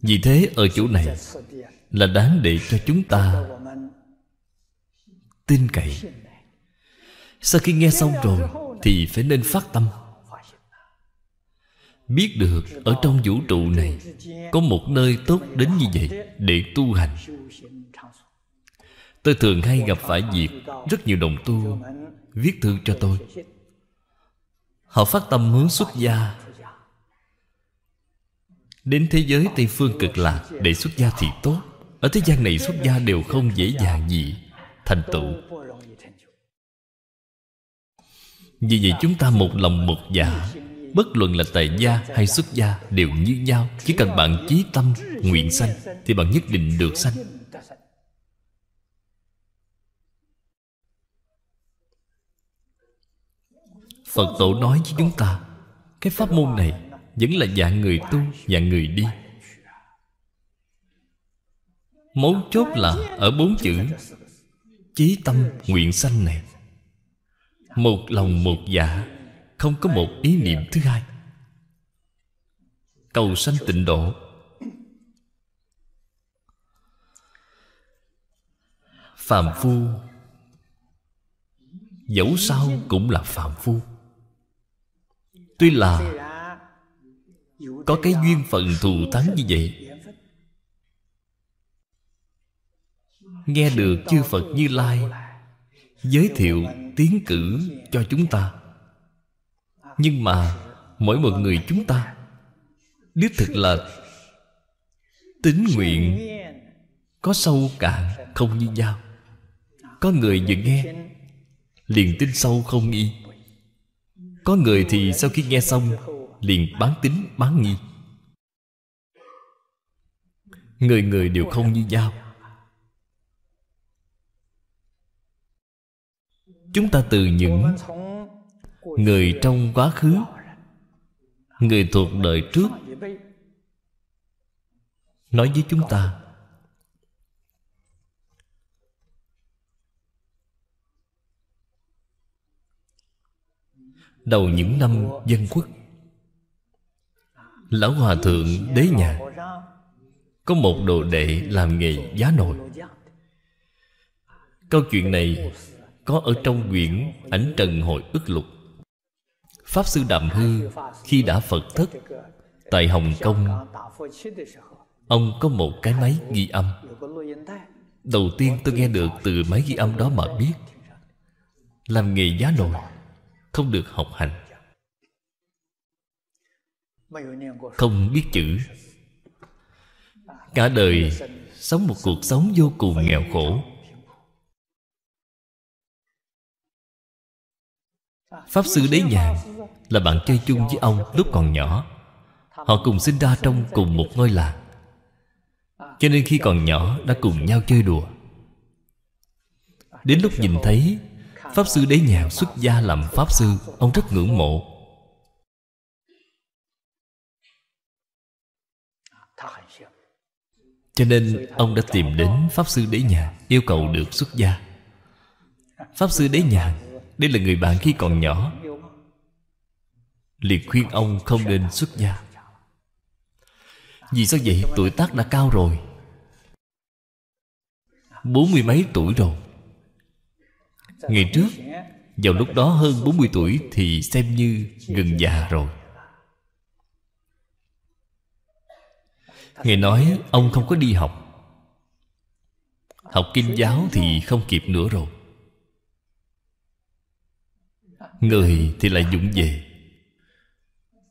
Vì thế ở chỗ này Là đáng để cho chúng ta Tin cậy. Sau khi nghe xong rồi Thì phải nên phát tâm. Biết được Ở trong vũ trụ này Có một nơi tốt đến như vậy Để tu hành. Tôi thường hay gặp phải việc Rất nhiều đồng tu Viết thư cho tôi. Họ phát tâm hướng xuất gia. Đến thế giới Tây Phương cực lạc Để xuất gia thì tốt. Ở thế gian này xuất gia đều không dễ dàng gì. Thành tựu. Vì vậy chúng ta một lòng một dạ. Bất luận là tại gia hay xuất gia Đều như nhau. Chỉ cần bạn chí tâm, nguyện sanh Thì bạn nhất định được sanh. Phật tổ nói với chúng ta Cái pháp môn này Vẫn là dạng người tu, dạng người đi. Mấu chốt là Ở bốn chữ Chí tâm nguyện sanh này. Một lòng một dạ Không có một ý niệm thứ hai. Cầu sanh tịnh độ. Phàm phu Dẫu sao cũng là phàm phu. Tuy là Có cái duyên phận thù thắng như vậy. Nghe được chư Phật Như Lai Giới thiệu tiến cử cho chúng ta. Nhưng mà Mỗi một người chúng ta, Đích thực là Tính nguyện Có sâu cạn không như nhau. Có người vừa nghe, Liền tin sâu không y có người thì sau khi nghe xong, Liền bán tính bán nghi. Người người đều không như nhau. Chúng ta từ những Người trong quá khứ, Người thuộc đời trước, Nói với chúng ta Đầu những năm dân quốc. Lão Hòa Thượng Đế nhà, Có một đồ đệ làm nghề giá nồi. Câu chuyện này Có ở trong quyển Ảnh Trần Hội ức lục. Pháp Sư Đàm Hư Khi đã Phật thất Tại Hồng Kông, Ông có một cái máy ghi âm. Đầu tiên tôi nghe được từ máy ghi âm đó mà biết, Làm nghề giá nồi không được học hành. Không biết chữ. Cả đời sống một cuộc sống vô cùng nghèo khổ. Pháp sư đế nhàn là bạn chơi chung với ông lúc còn nhỏ. Họ cùng sinh ra trong cùng một ngôi làng. Cho nên khi còn nhỏ đã cùng nhau chơi đùa. Đến lúc nhìn thấy Pháp sư Đế Nhàn xuất gia làm Pháp sư, Ông rất ngưỡng mộ. Cho nên, ông đã tìm đến Pháp sư Đế Nhàn Yêu cầu được xuất gia. Pháp sư Đế Nhàn Đây là người bạn khi còn nhỏ. Liền khuyên ông không nên xuất gia. Vì sao vậy? Tuổi tác đã cao rồi. Bốn mươi mấy tuổi rồi. Ngày trước, Vào lúc đó hơn 40 tuổi Thì xem như gần già rồi. Ngài nói ông không có đi học. Học kinh giáo thì không kịp nữa rồi. Người thì lại dũng về.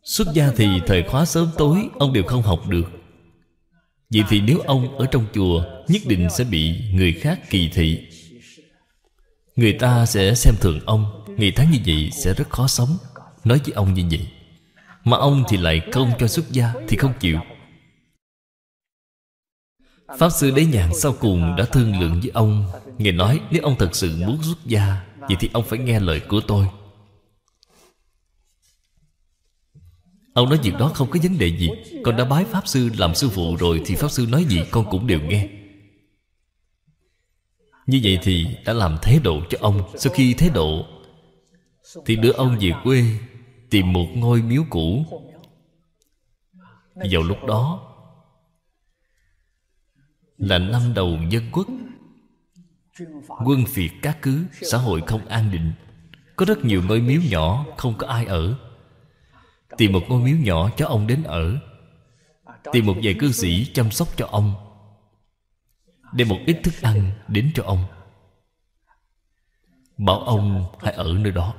Xuất gia thì thời khóa sớm tối, Ông đều không học được. Vậy thì nếu ông ở trong chùa, Nhất định sẽ bị người khác kỳ thị. Người ta sẽ xem thường ông Ngày tháng như vậy sẽ rất khó sống. Nói với ông như vậy, Mà ông thì lại không cho xuất gia Thì không chịu. Pháp sư Đế Nhàn sau cùng đã thương lượng với ông, Ngài nói nếu ông thật sự muốn xuất gia, Vậy thì ông phải nghe lời của tôi. Ông nói việc đó không có vấn đề gì, Con đã bái Pháp Sư làm sư phụ rồi Thì Pháp Sư nói gì con cũng đều nghe như vậy thì đã làm thế độ cho ông. Sau khi thế độ, Thì đưa ông về quê, Tìm một ngôi miếu cũ. Vào lúc đó, Là năm đầu dân quốc, Quân phiệt các cứ, Xã hội không an định. Có rất nhiều ngôi miếu nhỏ, Không có ai ở. Tìm một ngôi miếu nhỏ cho ông đến ở. Tìm một vài cư sĩ chăm sóc cho ông. Đem một ít thức ăn đến cho ông. Bảo ông hãy ở nơi đó,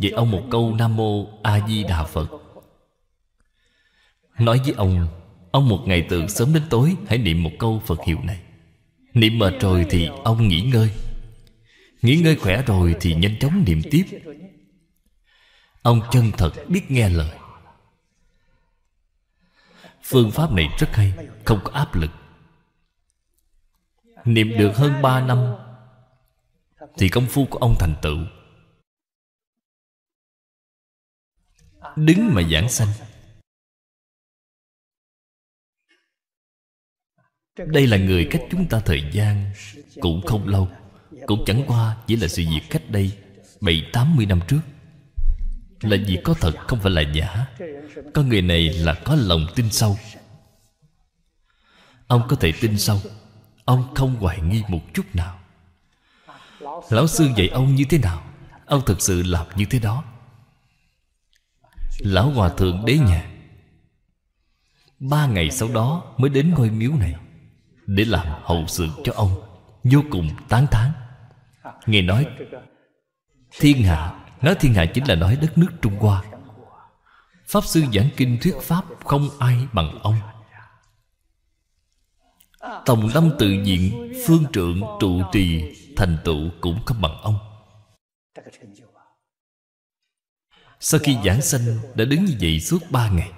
Dạy ông một câu Nam Mô A Di Đà Phật. Nói với ông Ông một ngày từ sớm đến tối Hãy niệm một câu Phật hiệu này. Niệm mệt rồi thì ông nghỉ ngơi. Nghỉ ngơi khỏe rồi thì nhanh chóng niệm tiếp. Ông chân thật biết nghe lời. Phương pháp này rất hay, Không có áp lực. Niệm được hơn 3 năm, Thì công phu của ông thành tựu. Đứng mà giảng sanh. Đây là người cách chúng ta thời gian, Cũng không lâu, Cũng chẳng qua chỉ là sự việc cách đây Bảy, tám mươi năm trước. Là việc có thật không phải là giả. Con người này là có lòng tin sâu. Ông có thể tin sâu. Ông không hoài nghi một chút nào. Lão sư dạy ông như thế nào? Ông thực sự làm như thế đó. Lão Hòa Thượng Đế Nhà Ba ngày sau đó mới đến ngôi miếu này Để làm hậu sự cho ông, Vô cùng tán thán. Nghe nói, Thiên hạ, Nói thiên hạ chính là nói đất nước Trung Hoa. Pháp sư giảng kinh thuyết Pháp Không ai bằng ông. Ờ. Tổng lâm tự diện Phương trượng trụ trì, Thành tựu cũng không bằng ông. Sau khi giảng sanh, Đã đứng như vậy suốt ba ngày.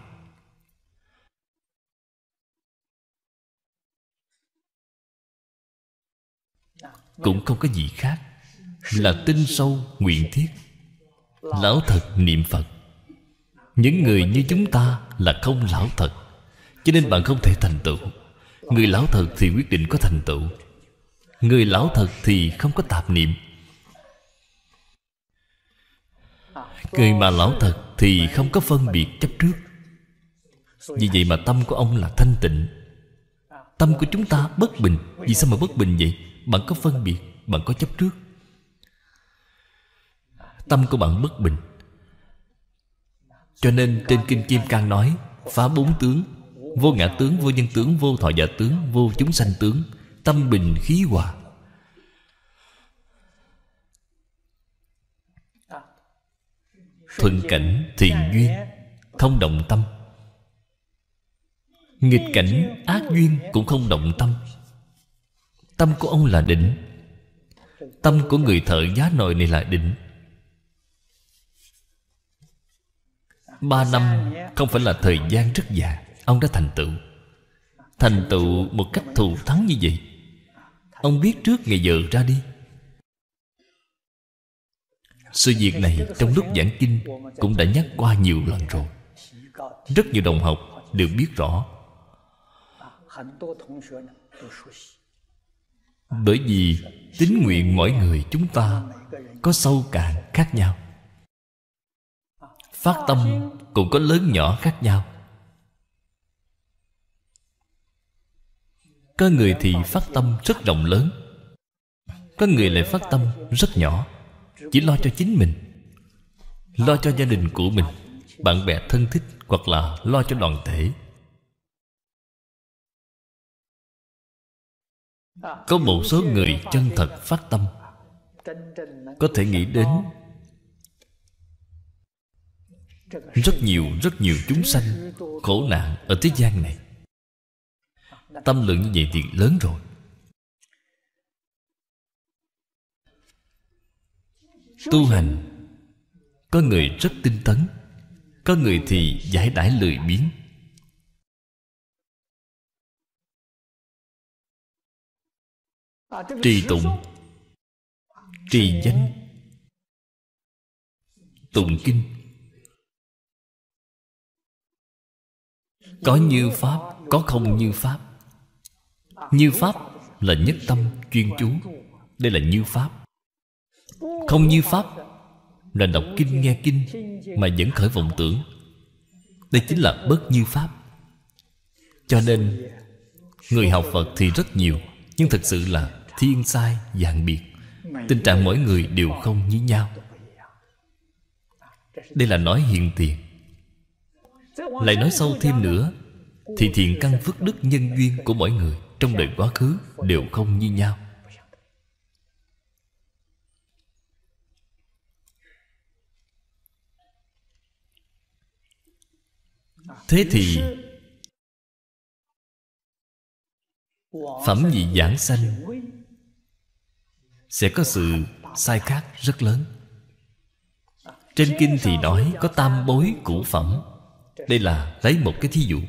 Cũng không có gì khác, Là tinh sâu, nguyện thiết. Lão thật niệm Phật. Những người như chúng ta Là không lão thật, Cho nên bạn không thể thành tựu. Người lão thật thì quyết định có thành tựu. Người lão thật thì không có tạp niệm. Người mà lão thật thì không có phân biệt chấp trước. Vì vậy mà tâm của ông là thanh tịnh. Tâm của chúng ta bất bình. Vì sao mà bất bình vậy? Bạn có phân biệt, Bạn có chấp trước. Tâm của bạn bất bình. Cho nên trên Kinh Kim Cang nói, Phá bốn tướng. Vô ngã tướng, vô nhân tướng, vô thọ giả tướng Vô chúng sanh tướng Tâm bình khí hòa. Thuận cảnh thiện duyên Không động tâm. Nghịch cảnh ác duyên cũng không động tâm. Tâm của ông là định. Tâm của người thợ giá nồi này là định. Ba năm không phải là thời gian rất dài. Ông đã thành tựu. Thành tựu một cách thù thắng như vậy. Ông biết trước ngày giờ ra đi. Sự việc này trong lúc giảng kinh Cũng đã nhắc qua nhiều lần rồi. Rất nhiều đồng học đều biết rõ. Bởi vì tín nguyện mỗi người chúng ta Có sâu cạn khác nhau. Phát tâm cũng có lớn nhỏ khác nhau. Có người thì phát tâm rất rộng lớn. Có người lại phát tâm rất nhỏ. Chỉ lo cho chính mình, Lo cho gia đình của mình, Bạn bè thân thích Hoặc là lo cho đoàn thể. Có một số người chân thật phát tâm. Có thể nghĩ đến Rất nhiều rất nhiều chúng sanh Khổ nạn ở thế gian này. Tâm lượng như vậy thì lớn rồi. Tu hành, Có người rất tinh tấn, Có người thì giải đãi lười biếng. Trì tụng Trì danh Tụng kinh, Có như Pháp, Có không như Pháp như Pháp là nhất tâm chuyên chú. Đây là như Pháp. Không như Pháp Là đọc kinh nghe kinh Mà vẫn khởi vọng tưởng. Đây chính là bất như Pháp. Cho nên, Người học Phật thì rất nhiều, Nhưng thật sự là thiên sai dạng biệt. Tình trạng mỗi người đều không như nhau. Đây là nói hiện tiền. Lại nói sâu thêm nữa, Thì thiện căn phước đức nhân duyên của mỗi người. Trong đời quá khứ đều không như nhau. Thế thì, Phẩm vị giảng sanh Sẽ có sự sai khác rất lớn. Trên kinh thì nói có tam bối cũ phẩm. Đây là lấy một cái thí dụ.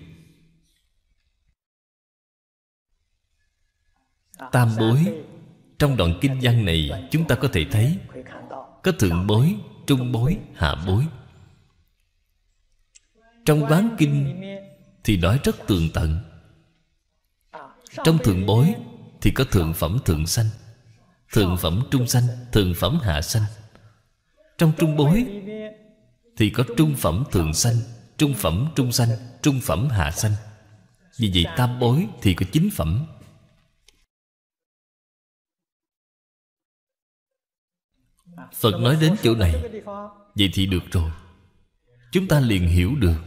Tam bối. Trong đoạn kinh văn này Chúng ta có thể thấy Có thượng bối, trung bối, hạ bối. Trong quán kinh Thì nói rất tường tận. Trong thượng bối Thì có thượng phẩm thượng sanh Thượng phẩm trung sanh Thượng phẩm hạ sanh. Trong trung bối Thì có trung phẩm thượng sanh Trung phẩm trung sanh Trung phẩm hạ sanh. Vì vậy tam bối thì có chín phẩm. Phật nói đến chỗ này. Vậy thì được rồi. Chúng ta liền hiểu được.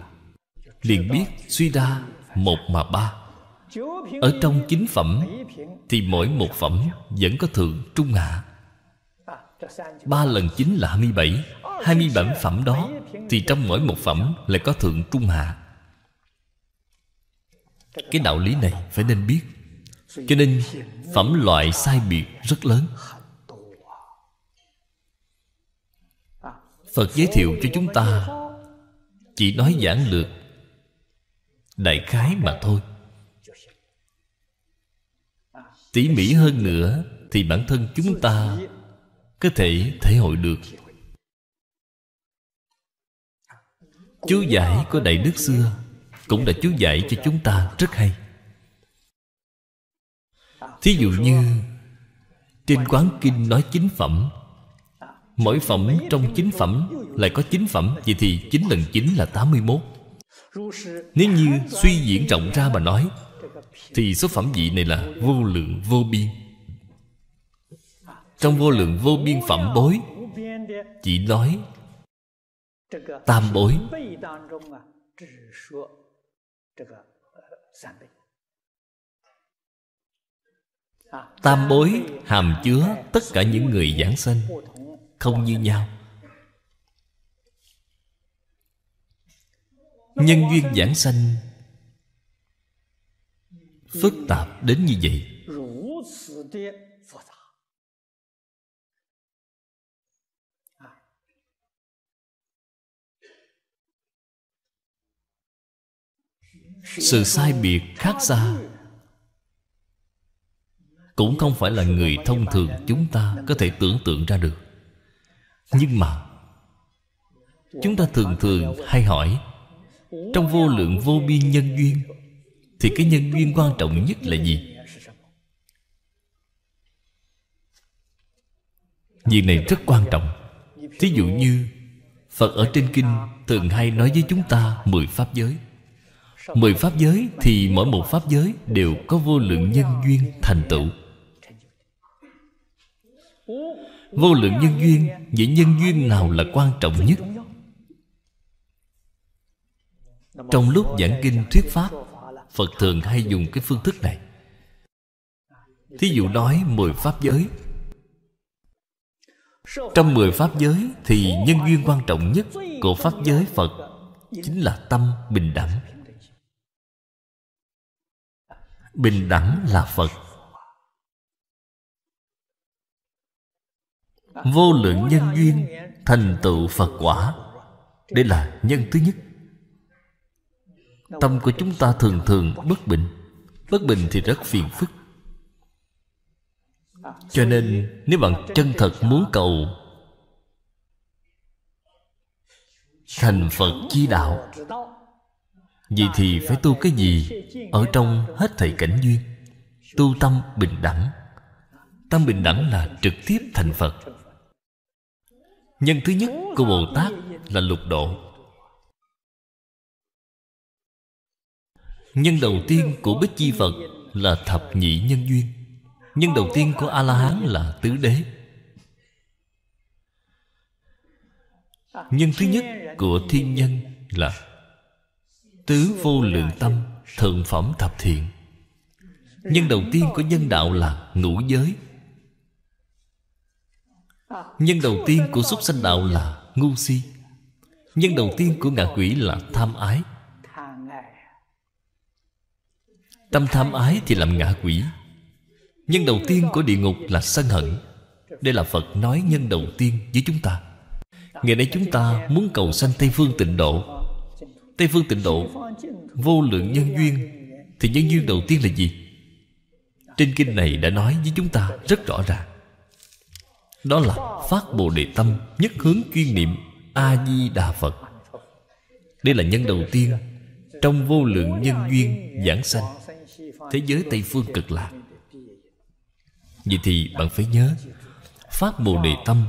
Liền biết suy ra Một mà ba. Ở trong chính phẩm Thì mỗi một phẩm Vẫn có thượng trung hạ Ba lần chín là 27 27 phẩm đó Thì trong mỗi một phẩm lại có thượng trung hạ Cái đạo lý này phải nên biết. Cho nên phẩm loại sai biệt rất lớn. Phật giới thiệu cho chúng ta. Chỉ nói giảng lược, Đại khái mà thôi. Tỉ mỉ hơn nữa Thì bản thân chúng ta Có thể thể hội được. Chú giải của Đại Đức xưa Cũng đã chú giải cho chúng ta rất hay. Thí dụ như Trên quán kinh nói chính phẩm Mỗi phẩm trong chín phẩm Lại có chín phẩm, Vậy thì 9 lần 9 là 81 Nếu như suy diễn rộng ra mà nói, Thì số phẩm vị này là vô lượng vô biên. Trong vô lượng vô biên phẩm bối, Chỉ nói Tam bối. Tam bối hàm chứa tất cả những người giảng sanh không như nhau. Nhân duyên giảng sanh, phức tạp đến như vậy. Sự sai biệt khác xa cũng không phải là người thông thường chúng ta có thể tưởng tượng ra được nhưng mà, chúng ta thường thường hay hỏi, trong vô lượng vô biên nhân duyên, thì cái nhân duyên quan trọng nhất là gì? Việc này rất quan trọng. Thí dụ như, phật ở trên kinh thường hay nói với chúng ta mười pháp giới. Mười pháp giới thì mỗi một pháp giới đều có vô lượng nhân duyên thành tựu. Vô lượng nhân duyên, Vậy nhân duyên nào là quan trọng nhất? Trong lúc giảng kinh thuyết pháp, Phật thường hay dùng cái phương thức này. Thí dụ nói mười pháp giới. Trong mười pháp giới Thì nhân duyên quan trọng nhất Của pháp giới Phật Chính là tâm bình đẳng. Bình đẳng là Phật. Vô lượng nhân duyên, Thành tựu Phật quả. Đây là nhân thứ nhất. Tâm của chúng ta thường thường bất bình. Bất bình thì rất phiền phức. Cho nên, nếu bạn chân thật muốn cầu Thành Phật chi đạo, Vậy thì phải tu cái gì Ở trong hết thầy cảnh duyên? Tu tâm bình đẳng. Tâm bình đẳng là trực tiếp thành Phật. Nhân thứ nhất của Bồ Tát là lục độ. Nhân đầu tiên của Bích Chi Phật là thập nhị nhân duyên. Nhân đầu tiên của A-la-hán là tứ đế. Nhân thứ nhất của thiên nhân là Tứ vô lượng tâm Thượng phẩm thập thiện. Nhân đầu tiên của nhân đạo là ngũ giới. Nhân đầu tiên của súc sanh đạo là ngu si. Nhân đầu tiên của ngạ quỷ là tham ái. Tâm tham ái thì làm ngạ quỷ. Nhân đầu tiên của địa ngục là sân hận. Đây là Phật nói nhân đầu tiên với chúng ta. Ngày nay chúng ta muốn cầu sanh Tây Phương tịnh độ. Tây Phương tịnh độ, Vô lượng nhân duyên, Thì nhân duyên đầu tiên là gì? Trên kinh này đã nói với chúng ta rất rõ ràng. Đó là phát Bồ Đề Tâm Nhất hướng chuyên niệm A-di-đà Phật. Đây là nhân đầu tiên Trong vô lượng nhân duyên giảng sanh Thế giới Tây Phương cực lạc. Vậy thì bạn phải nhớ, Phát Bồ Đề Tâm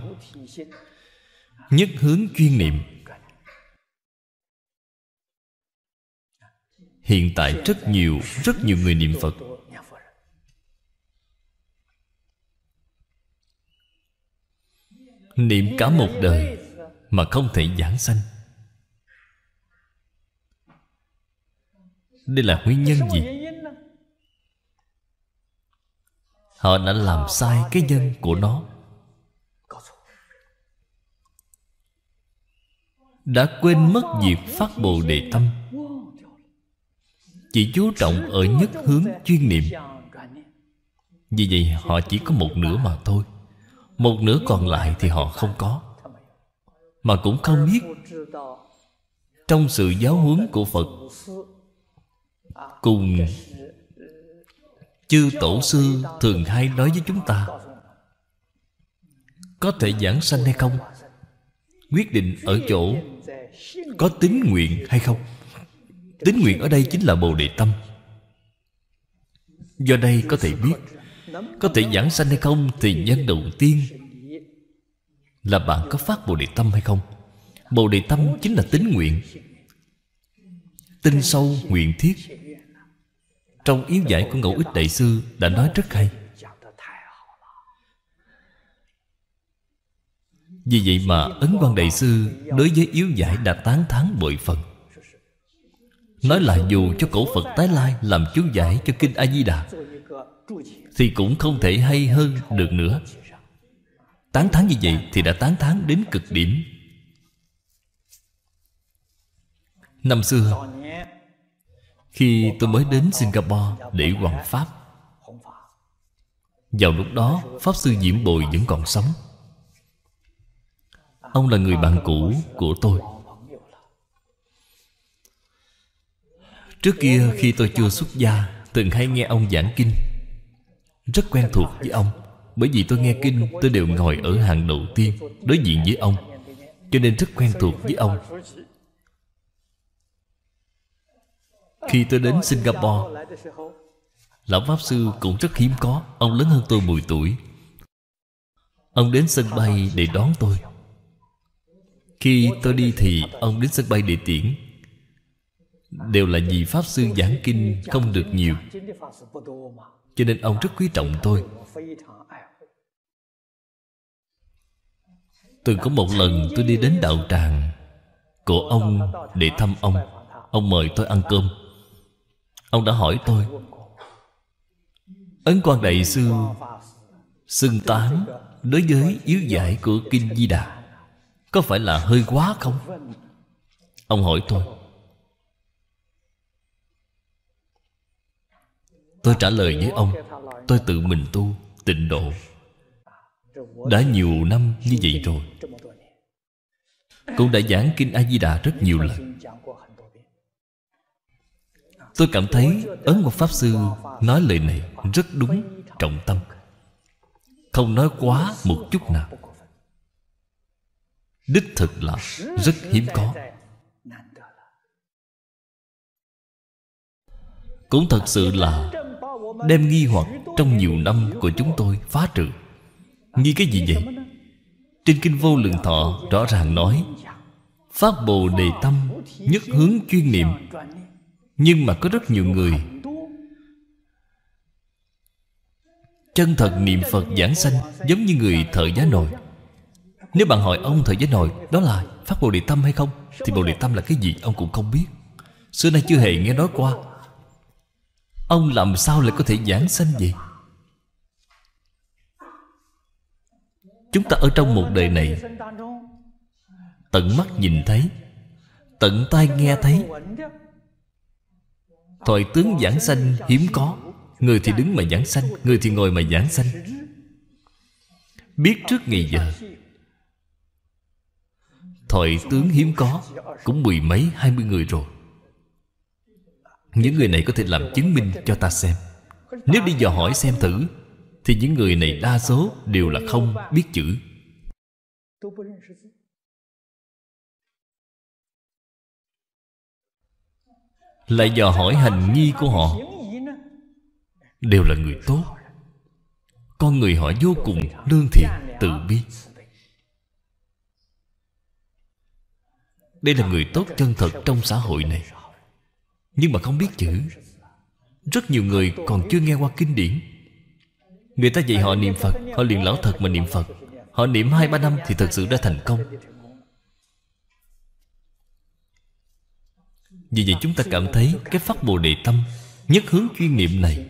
Nhất hướng chuyên niệm Hiện tại rất nhiều Rất nhiều người niệm Phật. Niệm cả một đời Mà không thể giảng sanh. Đây là nguyên nhân gì? Họ đã làm sai cái nhân của nó. Đã quên mất việc phát bồ đề tâm. Chỉ chú trọng ở nhất hướng chuyên niệm. Vì vậy họ chỉ có một nửa mà thôi một nửa còn lại thì họ không có. Mà cũng không biết Trong sự giáo huấn của Phật, Cùng Chư Tổ Sư thường hay nói với chúng ta, Có thể giảng sanh hay không, Quyết định ở chỗ Có tín nguyện hay không. Tín nguyện ở đây chính là Bồ Đề Tâm. Do đây có thể biết có thể giảng sanh hay không Thì nhân đầu tiên Là bạn có phát Bồ Đề Tâm hay không? Bồ Đề Tâm chính là tính nguyện. Tinh sâu, nguyện thiết. Trong yếu giải của Ngẫu Ích Đại Sư Đã nói rất hay. Vì vậy mà Ấn Quang Đại Sư Đối với yếu giải đã tán thán bội phần. Nói là dù cho cổ Phật tái lai Làm chú giải cho Kinh A-di-đà thì cũng không thể hay hơn được nữa. Tán thán như vậy Thì đã tán thán đến cực điểm. Năm xưa, Khi tôi mới đến Singapore Để hoàng Pháp, Vào lúc đó Pháp Sư Diễm Bồi vẫn còn sống. Ông là người bạn cũ của tôi. Trước kia khi tôi chưa xuất gia, Từng hay nghe ông giảng kinh rất quen thuộc với ông, Bởi vì tôi nghe kinh, Tôi đều ngồi ở hàng đầu tiên Đối diện với ông, Cho nên rất quen thuộc với ông. Khi tôi đến Singapore, Lão Pháp Sư cũng rất hiếm có, Ông lớn hơn tôi 10 tuổi. Ông đến sân bay để đón tôi. Khi tôi đi thì ông đến sân bay để tiễn. Đều là vì Pháp Sư giảng kinh không được nhiều cho nên ông rất quý trọng tôi. Từng có một lần tôi đi đến đạo tràng Của ông để thăm ông. Ông mời tôi ăn cơm. Ông đã hỏi tôi, Ấn quan đại sư Xưng tán Đối với yếu giải của Kinh Di Đà Có phải là hơi quá không? Ông hỏi tôi Tôi trả lời với ông Tôi tự mình tu tịnh độ. Đã nhiều năm như vậy rồi. Cũng đã giảng Kinh A-di-đà rất nhiều lần. Tôi cảm thấy Ấn một Pháp Sư nói lời này rất đúng, trọng tâm. Không nói quá một chút nào. Đích thực là rất hiếm có. Cũng thật sự là Đem nghi hoặc trong nhiều năm của chúng tôi phá trừ. Nghi cái gì vậy? Trên Kinh Vô Lượng Thọ rõ ràng nói Phát Bồ Đề Tâm Nhất hướng chuyên niệm. Nhưng mà có rất nhiều người Chân thật niệm Phật giảng sanh Giống như người thợ giá nồi. Nếu bạn hỏi ông thợ giá nồi, Đó là Phát Bồ Đề Tâm hay không? Thì Bồ Đề Tâm là cái gì? Ông cũng không biết. Xưa nay chưa hề nghe nói qua. Ông làm sao lại có thể giảng sanh vậy? Chúng ta ở trong một đời này, Tận mắt nhìn thấy, Tận tai nghe thấy. Thoại tướng giảng sanh hiếm có, Người thì đứng mà giảng sanh, Người thì ngồi mà giảng sanh. Biết trước ngày giờ, Thoại tướng hiếm có Cũng mười mấy, hai mươi người rồi. Những người này có thể làm chứng minh cho ta xem. Nếu đi dò hỏi xem thử, Thì những người này đa số đều là không biết chữ. Lại dò hỏi hành nghi của họ, Đều là người tốt. Con người họ vô cùng lương thiện tự bi. Đây là người tốt chân thật trong xã hội này. Nhưng mà không biết chữ. Rất nhiều người còn chưa nghe qua kinh điển. Người ta dạy họ niệm Phật, Họ liền lão thật mà niệm Phật. Họ niệm hai, ba năm thì thật sự đã thành công. Vì vậy chúng ta cảm thấy Cái pháp Bồ Đề Tâm Nhất hướng chuyên niệm này,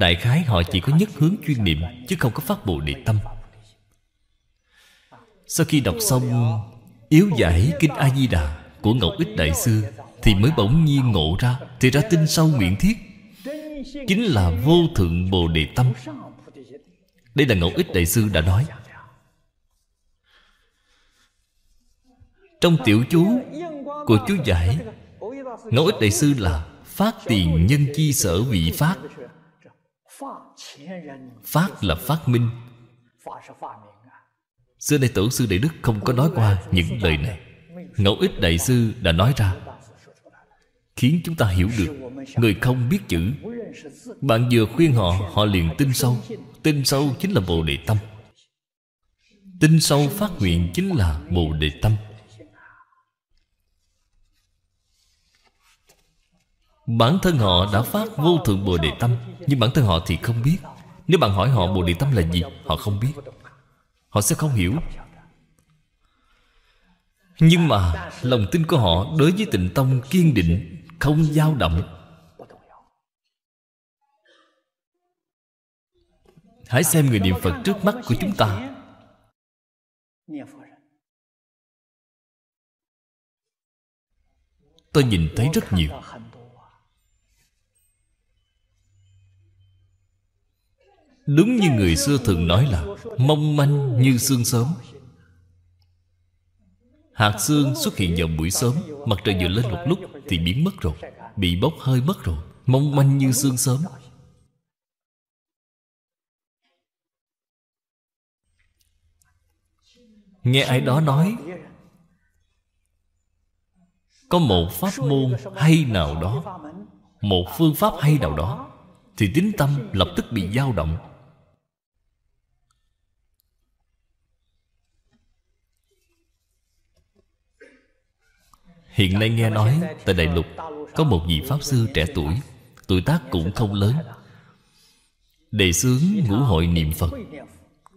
Đại khái họ chỉ có nhất hướng chuyên niệm Chứ không có pháp Bồ Đề Tâm. Sau khi đọc xong Yếu giải Kinh A-di-đà Của Ngọc Ích Đại Sư thì mới bỗng nhiên ngộ ra, Thì ra tin sâu nguyện thiết. Chính là vô thượng Bồ Đề Tâm. Đây là ngẫu Ích Đại Sư đã nói. Trong tiểu chú Của chú giải, Ngẫu ích đại sư là Phát tiền nhân chi sở vị phát. Phát là phát minh. Xưa nay tổ sư Đại Đức không có nói qua những lời này. Ngẫu ích đại sư đã nói ra Khiến chúng ta hiểu được Người không biết chữ. Bạn vừa khuyên họ Họ liền tin sâu. Tin sâu chính là Bồ Đề Tâm. Tin sâu phát nguyện chính là Bồ Đề Tâm. Bản thân họ đã phát vô thượng Bồ Đề Tâm, Nhưng bản thân họ thì không biết. Nếu bạn hỏi họ Bồ Đề Tâm là gì, Họ không biết. Họ sẽ không hiểu. Nhưng mà Lòng tin của họ đối với tịnh tông kiên định không dao động. Hãy xem người niệm Phật trước mắt của chúng ta. Tôi nhìn thấy rất nhiều. Đúng như người xưa thường nói là Mong manh như xương sớm. Hạt xương xuất hiện vào buổi sớm, Mặt trời vừa lên một lúc Thì biến mất rồi, Bị bốc hơi mất rồi, Mong manh như xương sớm. Nghe ai đó nói, Có một pháp môn hay nào đó, Một phương pháp hay nào đó, Thì tính tâm lập tức bị dao động Hiện nay nghe nói, Tại Đại Lục, Có một vị Pháp Sư trẻ tuổi Tuổi tác cũng không lớn. Đề xướng ngũ hội niệm Phật.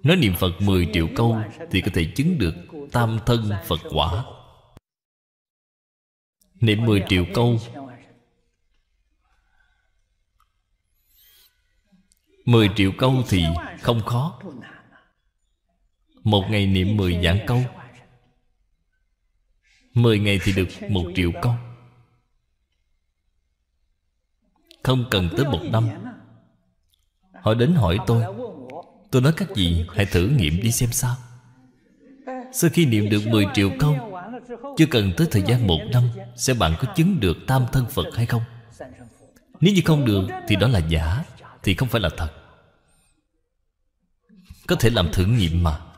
Nói niệm Phật 10 triệu câu Thì có thể chứng được Tam thân Phật quả. Niệm 10 triệu câu. Mười triệu câu thì không khó. Một ngày niệm mười giảng câu. Mười ngày thì được một triệu câu Không cần tới một năm. Họ đến hỏi tôi Tôi nói các vị hãy thử nghiệm đi xem sao. Sau khi niệm được 10 triệu câu Chưa cần tới thời gian một năm Sẽ bạn có chứng được tam thân Phật hay không? Nếu như không được Thì đó là giả Thì không phải là thật. Có thể làm thử nghiệm mà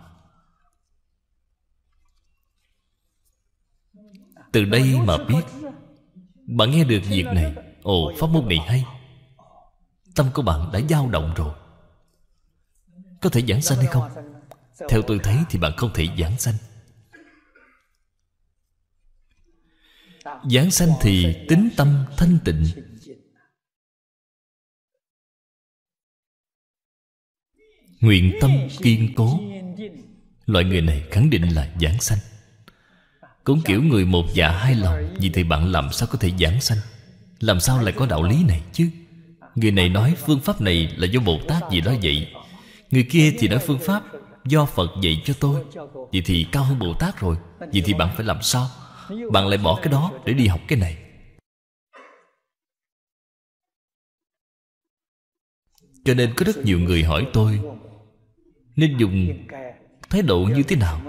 Từ đây mà biết, Bạn nghe được việc này. Ồ, pháp môn này hay. Tâm của bạn đã dao động rồi. Có thể giảng sanh hay không? Theo tôi thấy thì bạn không thể giảng sanh. Giảng sanh thì tính tâm thanh tịnh. Nguyện tâm kiên cố. Loại người này khẳng định là giảng sanh. Cũng kiểu người một dạ hai lòng Vì thì bạn làm sao có thể giảng sanh? Làm sao lại có đạo lý này chứ? Người này nói phương pháp này là do Bồ Tát gì đó vậy, Người kia thì nói phương pháp Do Phật dạy cho tôi. Vậy thì cao hơn Bồ Tát rồi Vậy thì bạn phải làm sao? Bạn lại bỏ cái đó để đi học cái này. Cho nên có rất nhiều người hỏi tôi Nên dùng thái độ như thế nào?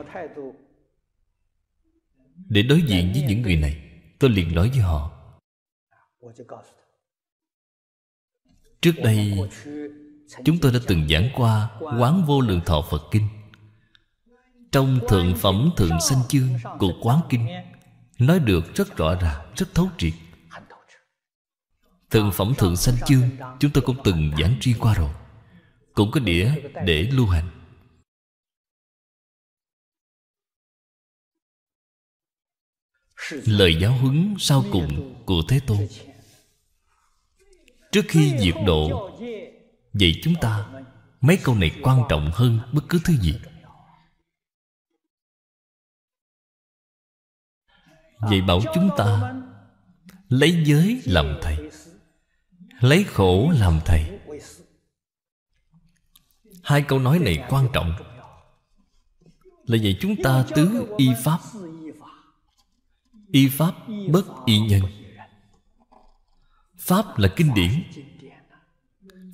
Để đối diện với những người này Tôi liền nói với họ. Trước đây Chúng tôi đã từng giảng qua Quán vô lượng thọ Phật Kinh. Trong Thượng Phẩm Thượng Sanh Chương của Quán Kinh Nói được rất rõ ràng, rất thấu triệt. Thượng Phẩm Thượng Sanh Chương Chúng tôi cũng từng giảng riêng qua rồi Cũng có đĩa để lưu hành. Lời giáo huấn sau cùng của Thế Tôn. Trước khi diệt độ, Vậy chúng ta Mấy câu này quan trọng hơn bất cứ thứ gì. Vậy bảo chúng ta Lấy giới làm thầy, Lấy khổ làm thầy. Hai câu nói này quan trọng. Là vậy chúng ta tứ y pháp Y pháp bất y nhân. Pháp là kinh điển.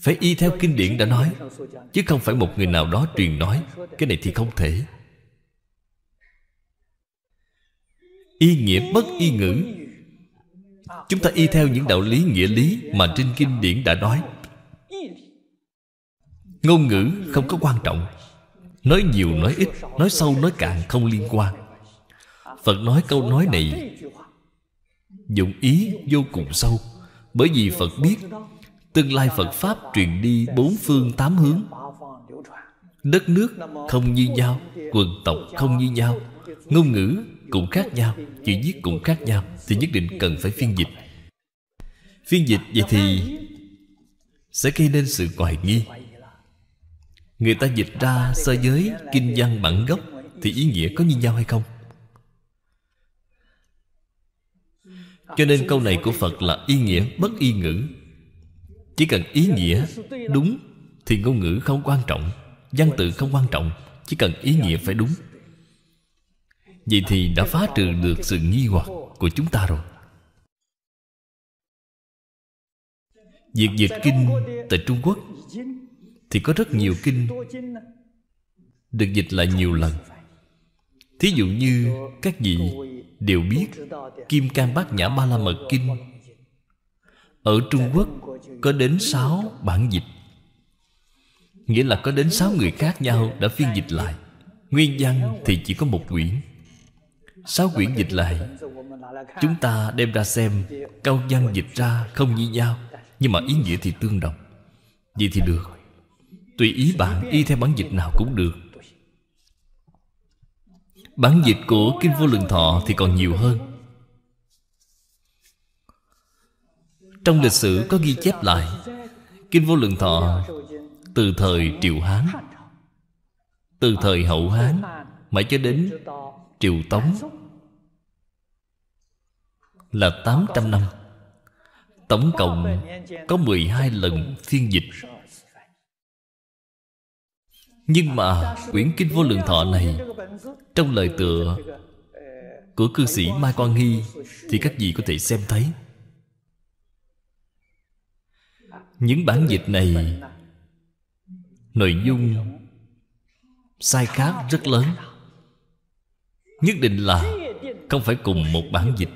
Phải y theo kinh điển đã nói, Chứ không phải một người nào đó truyền nói. Cái này thì không thể. Y nghĩa bất y ngữ. Chúng ta y theo những đạo lý nghĩa lý Mà trên kinh điển đã nói. Ngôn ngữ không có quan trọng. Nói nhiều, nói ít, Nói sâu, nói cạn không liên quan. Phật nói câu nói này. Dụng ý vô cùng sâu, Bởi vì Phật biết Tương lai Phật Pháp truyền đi bốn phương tám hướng. Đất nước không như nhau, Quần tộc không như nhau, Ngôn ngữ cũng khác nhau, Chữ viết cũng khác nhau, Thì nhất định cần phải phiên dịch. Phiên dịch vậy thì Sẽ gây nên sự hoài nghi. Người ta dịch ra sơ giới Kinh văn bản gốc Thì ý nghĩa có như nhau hay không? Cho nên câu này của Phật là ý nghĩa, bất y ngữ. Chỉ cần ý nghĩa đúng Thì ngôn ngữ không quan trọng, Văn tự không quan trọng, Chỉ cần ý nghĩa phải đúng. Vậy thì đã phá trừ được sự nghi hoặc của chúng ta rồi. Việc dịch kinh tại Trung Quốc Thì có rất nhiều kinh Được dịch lại nhiều lần. Thí dụ như các vị đều biết Kim Cang Bát Nhã Ba La Mật Kinh Ở Trung Quốc có đến sáu bản dịch. Nghĩa là có đến sáu người khác nhau đã phiên dịch lại. Nguyên văn thì chỉ có một quyển. Sáu quyển dịch lại, Chúng ta đem ra xem Câu văn dịch ra không như nhau, Nhưng mà ý nghĩa thì tương đồng. Vậy thì được. Tùy ý bạn y theo bản dịch nào cũng được. Bản dịch của Kinh Vô Lượng Thọ thì còn nhiều hơn. Trong lịch sử có ghi chép lại Kinh Vô Lượng Thọ Từ thời Triều Hán, Từ thời Hậu Hán Mãi cho đến Triều Tống Là 800 năm. Tổng cộng có 12 lần phiên dịch. Nhưng mà quyển Kinh Vô Lượng Thọ này, Trong lời tựa Của cư sĩ Mai Quang Hy Thì các vị có thể xem thấy. Những bản dịch này, Nội dung Sai khác rất lớn. Nhất định là Không phải cùng một bản dịch.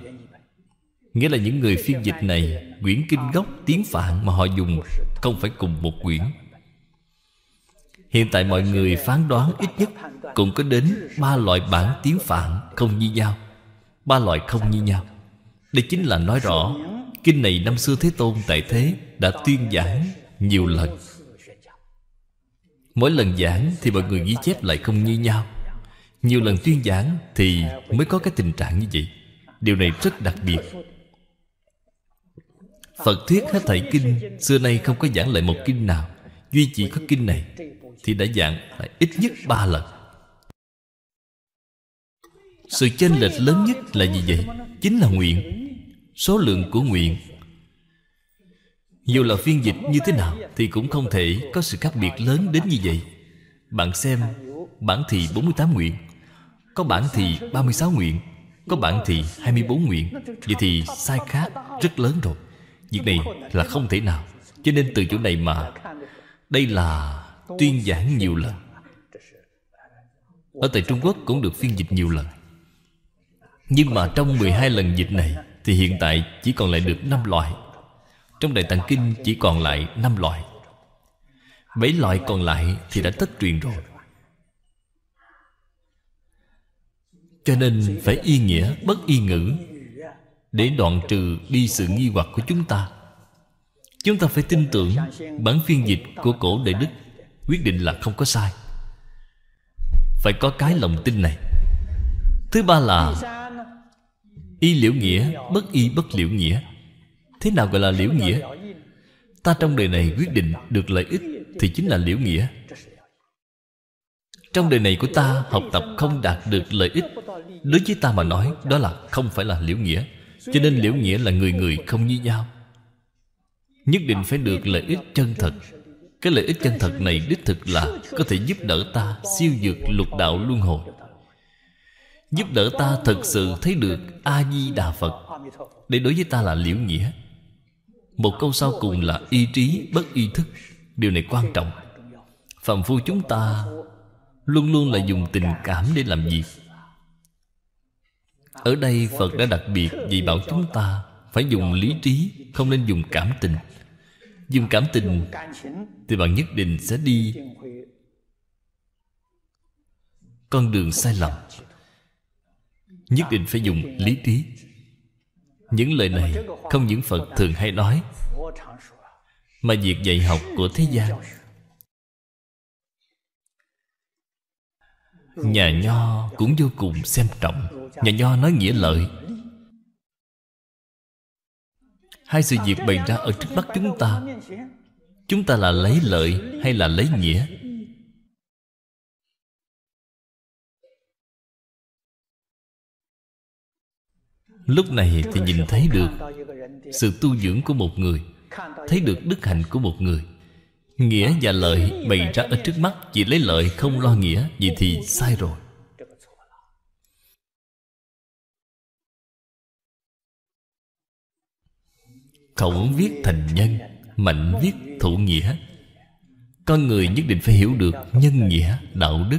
Nghĩa là những người phiên dịch này, Quyển kinh gốc tiếng Phạn mà họ dùng Không phải cùng một quyển. Hiện tại mọi người phán đoán ít nhất Cũng có đến ba loại bản tiếng Phạn không như nhau. Ba loại không như nhau. Đây chính là nói rõ, Kinh này năm xưa Thế Tôn tại thế Đã tuyên giảng nhiều lần. Mỗi lần giảng thì mọi người ghi chép lại không như nhau. Nhiều lần tuyên giảng thì mới có cái tình trạng như vậy. Điều này rất đặc biệt. Phật thuyết hết thảy kinh Xưa nay không có giảng lại một kinh nào. Duy chỉ có kinh này Thì đã dạng phải ít nhất ba lần. Sự chênh lệch lớn nhất là gì vậy? Chính là nguyện. Số lượng của nguyện, Dù là phiên dịch như thế nào Thì cũng không thể có sự khác biệt lớn đến như vậy. Bạn xem, Bản thì 48 nguyện, Có bản thì 36 nguyện, Có bản thì 24 nguyện. Vậy thì sai khác rất lớn rồi. Việc này là không thể nào. Cho nên từ chỗ này mà đây là tuyên giảng nhiều lần. Ở tại Trung Quốc cũng được phiên dịch nhiều lần. Nhưng mà trong 12 lần dịch này Thì hiện tại chỉ còn lại được 5 loại. Trong Đại Tạng Kinh chỉ còn lại 5 loại. Bảy loại còn lại thì đã tất truyền rồi. Cho nên phải y nghĩa, bất y ngữ Để đoạn trừ đi sự nghi hoặc của chúng ta. Chúng ta phải tin tưởng Bản phiên dịch của cổ đại đức Quyết định là không có sai. Phải có cái lòng tin này. Thứ ba là Y liễu nghĩa, Bất y bất liễu nghĩa. Thế nào gọi là liễu nghĩa? Ta trong đời này quyết định được lợi ích Thì chính là liễu nghĩa. Trong đời này của ta Học tập không đạt được lợi ích, Đối với ta mà nói Đó là không phải là liễu nghĩa. Cho nên liễu nghĩa là người người không như nhau. Nhất định phải được lợi ích chân thật. Cái lợi ích chân thật này đích thực là Có thể giúp đỡ ta siêu dược lục đạo luân hồi. Giúp đỡ ta thật sự thấy được A-di-đà Phật. Để đối với ta là liễu nghĩa. Một câu sau cùng là ý trí bất ý thức. Điều này quan trọng. Phạm phu chúng ta Luôn luôn là dùng tình cảm để làm việc. Ở đây Phật đã đặc biệt dạy bảo chúng ta Phải dùng lý trí không nên dùng cảm tình. Dùng cảm tình Thì bạn nhất định sẽ đi Con đường sai lầm. Nhất định phải dùng lý trí. Những lời này Không những Phật thường hay nói, Mà việc dạy học của thế gian. Nhà Nho cũng vô cùng xem trọng. Nhà Nho nói nghĩa lợi. Hai sự việc bày ra ở trước mắt chúng ta. Chúng ta là lấy lợi hay là lấy nghĩa? Lúc này thì nhìn thấy được Sự tu dưỡng của một người, Thấy được đức hạnh của một người. Nghĩa và lợi bày ra ở trước mắt Chỉ lấy lợi không lo nghĩa Vậy thì sai rồi. Khẩu viết thành nhân Mạnh viết thụ nghĩa. Con người nhất định phải hiểu được Nhân nghĩa, đạo đức.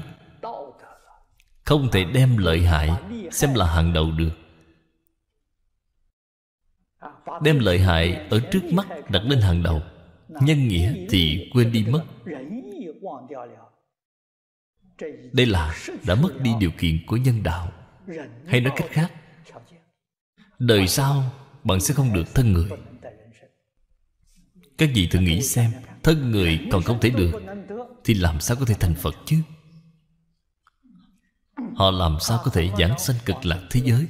Không thể đem lợi hại Xem là hàng đầu được. Đem lợi hại ở trước mắt đặt lên hàng đầu Nhân nghĩa thì quên đi mất. Đây là đã mất đi điều kiện của nhân đạo. Hay nói cách khác Đời sau bạn sẽ không được thân người các vị thử nghĩ xem, Thân người còn không thể được, Thì làm sao có thể thành Phật chứ? Họ làm sao có thể giảng sanh cực lạc thế giới?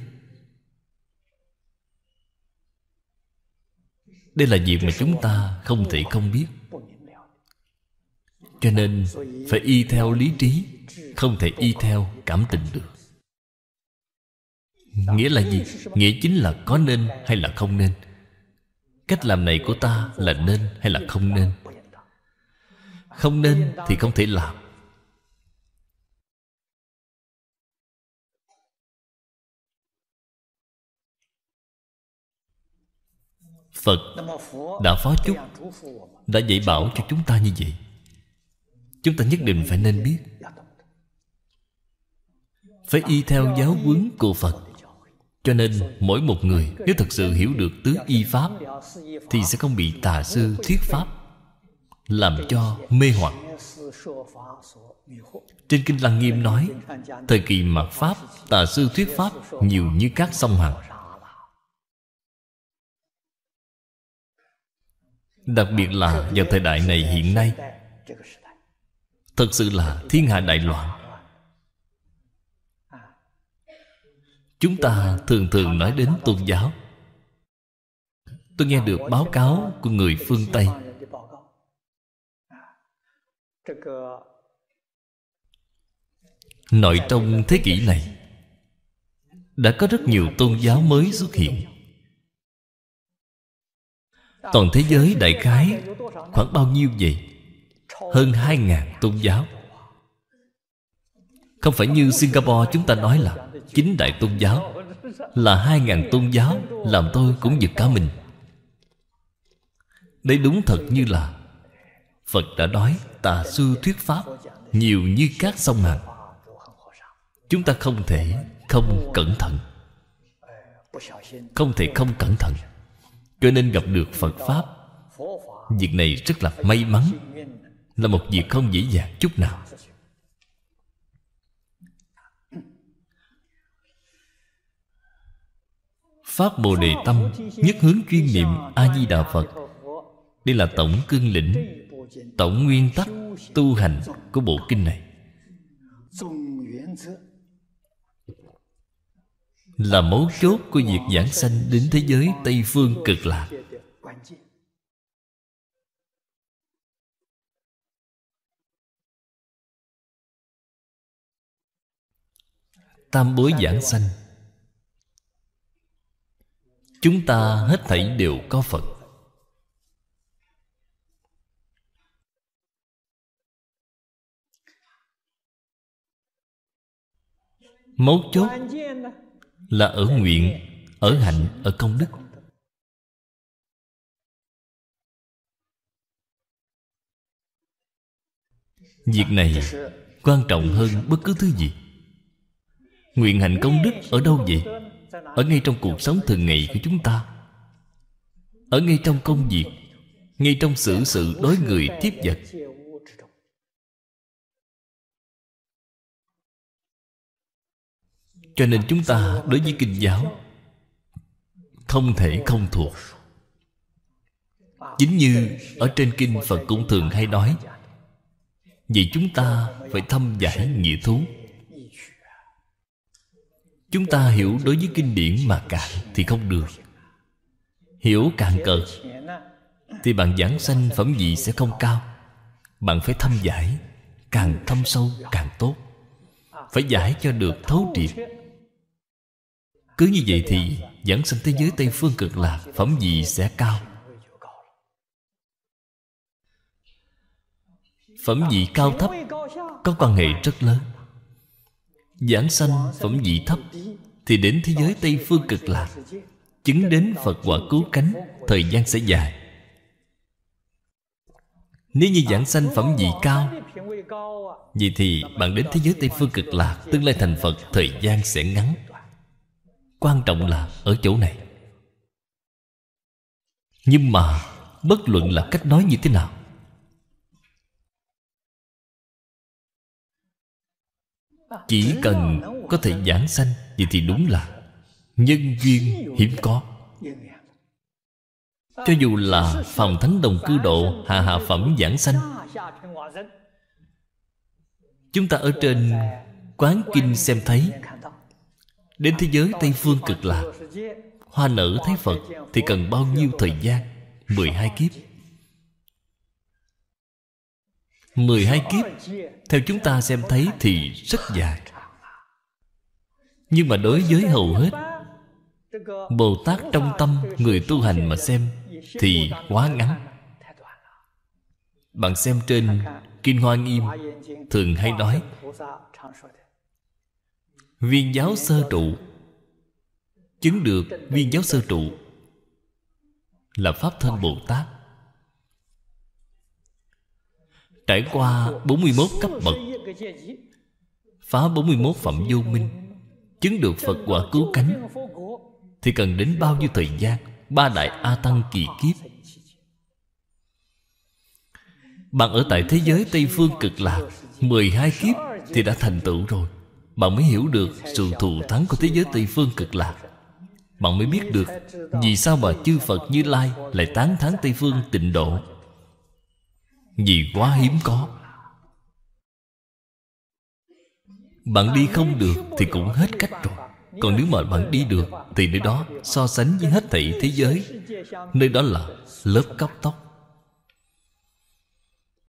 Đây là việc mà chúng ta không thể không biết. Cho nên phải y theo lý trí, Không thể y theo cảm tình được. Nghĩa là gì? Nghĩa chính là có nên hay là không nên cách làm này của ta là nên hay là không nên? Không nên thì không thể làm. Phật đã phó chúc, đã dạy bảo cho chúng ta như vậy. Chúng ta nhất định phải nên biết. Phải y theo giáo huấn của phật cho nên mỗi một người Nếu thật sự hiểu được tứ y pháp Thì sẽ không bị tà sư thuyết pháp Làm cho mê hoặc. Trên Kinh Lăng Nghiêm nói, Thời kỳ mạt Pháp, Tà sư thuyết Pháp Nhiều như các sông Hằng. Đặc biệt là vào thời đại này hiện nay, Thật sự là thiên hạ đại loạn. Chúng ta thường thường nói đến tôn giáo. Tôi nghe được báo cáo của người phương tây. Nội trong thế kỷ này, Đã có rất nhiều tôn giáo mới xuất hiện. Toàn thế giới đại khái Khoảng bao nhiêu vậy? Hơn hai ngàn tôn giáo. Không phải như Singapore chúng ta nói là Chính đại tôn giáo Là hai ngàn tôn giáo Làm tôi cũng giật cả mình. Đấy đúng thật như là Phật đã nói, tà sư thuyết pháp Nhiều như các sông hằng Chúng ta không thể không cẩn thận. Không thể không cẩn thận. Cho nên gặp được Phật Pháp, Việc này rất là may mắn, Là một việc không dễ dàng chút nào. Phát Bồ Đề Tâm, Nhất hướng chuyên niệm A-di-đà Phật. Đây là tổng cương lĩnh, Tổng nguyên tắc tu hành của bộ kinh này. Là mấu chốt của việc giảng sanh đến thế giới Tây Phương cực lạc. Tam bối giảng sanh Chúng ta hết thảy đều có Phật Mấu chốt Là ở nguyện, Ở hạnh, Ở công đức. Việc này quan trọng hơn bất cứ thứ gì. Nguyện hạnh công đức ở đâu vậy? Ở ngay trong cuộc sống thường ngày của chúng ta, Ở ngay trong công việc, Ngay trong xử sự đối người tiếp vật. Cho nên chúng ta đối với kinh giáo, Không thể không thuộc. Chính như ở trên kinh Phật cũng thường hay nói, Vì chúng ta phải thâm giải nghĩa thú. Chúng ta hiểu đối với kinh điển mà cạn Thì không được. Hiểu càng cợt Thì bạn giảng sanh phẩm vị sẽ không cao. Bạn phải thâm giải, Càng thâm sâu càng tốt. Phải giải cho được thấu triệt. Cứ như vậy thì giảng sanh thế giới Tây Phương cực lạc, Phẩm vị sẽ cao. Phẩm vị cao thấp Có quan hệ rất lớn. Giảng sanh phẩm vị thấp Thì đến thế giới Tây Phương cực lạc, Chứng đến Phật quả cứu cánh, Thời gian sẽ dài. Nếu như giảng sanh phẩm vị cao, Vậy thì bạn đến thế giới Tây Phương cực lạc, Tương lai thành Phật, Thời gian sẽ ngắn. Quan trọng là ở chỗ này. Nhưng mà bất luận là cách nói như thế nào chỉ cần có thể giảng sanh vậy thì đúng là nhân duyên hiếm có. Cho dù là phòng thánh đồng cư độ hạ hạ phẩm giảng sanh chúng ta ở trên quán kinh xem thấy Đến thế giới Tây Phương cực lạc Hoa nở thấy Phật Thì cần bao nhiêu thời gian? 12 kiếp. 12 kiếp theo chúng ta xem thấy thì rất dài. Nhưng mà đối với hầu hết, Bồ Tát trong tâm Người tu hành mà xem Thì quá ngắn. Bạn xem trên Kinh Hoa Nghiêm, Thường hay nói, Viên giáo sơ trụ, Chứng được viên giáo sơ trụ Là Pháp thân Bồ Tát. Trải qua 41 cấp bậc. Phá 41 phẩm vô minh, Chứng được Phật quả cứu cánh, Thì cần đến bao nhiêu thời gian? Ba đại A Tăng kỳ kiếp. Bạn ở tại thế giới Tây Phương cực lạc 12 kiếp thì đã thành tựu rồi. Bạn mới hiểu được sự thù thắng của thế giới Tây Phương cực lạc. Bạn mới biết được Vì sao mà chư Phật Như Lai Lại tán thán Tây Phương tịnh độ. Vì quá hiếm có. Bạn đi không được Thì cũng hết cách rồi. Còn nếu mà bạn đi được Thì nơi đó so sánh với hết thảy thế giới, Nơi đó là lớp cóc tóc.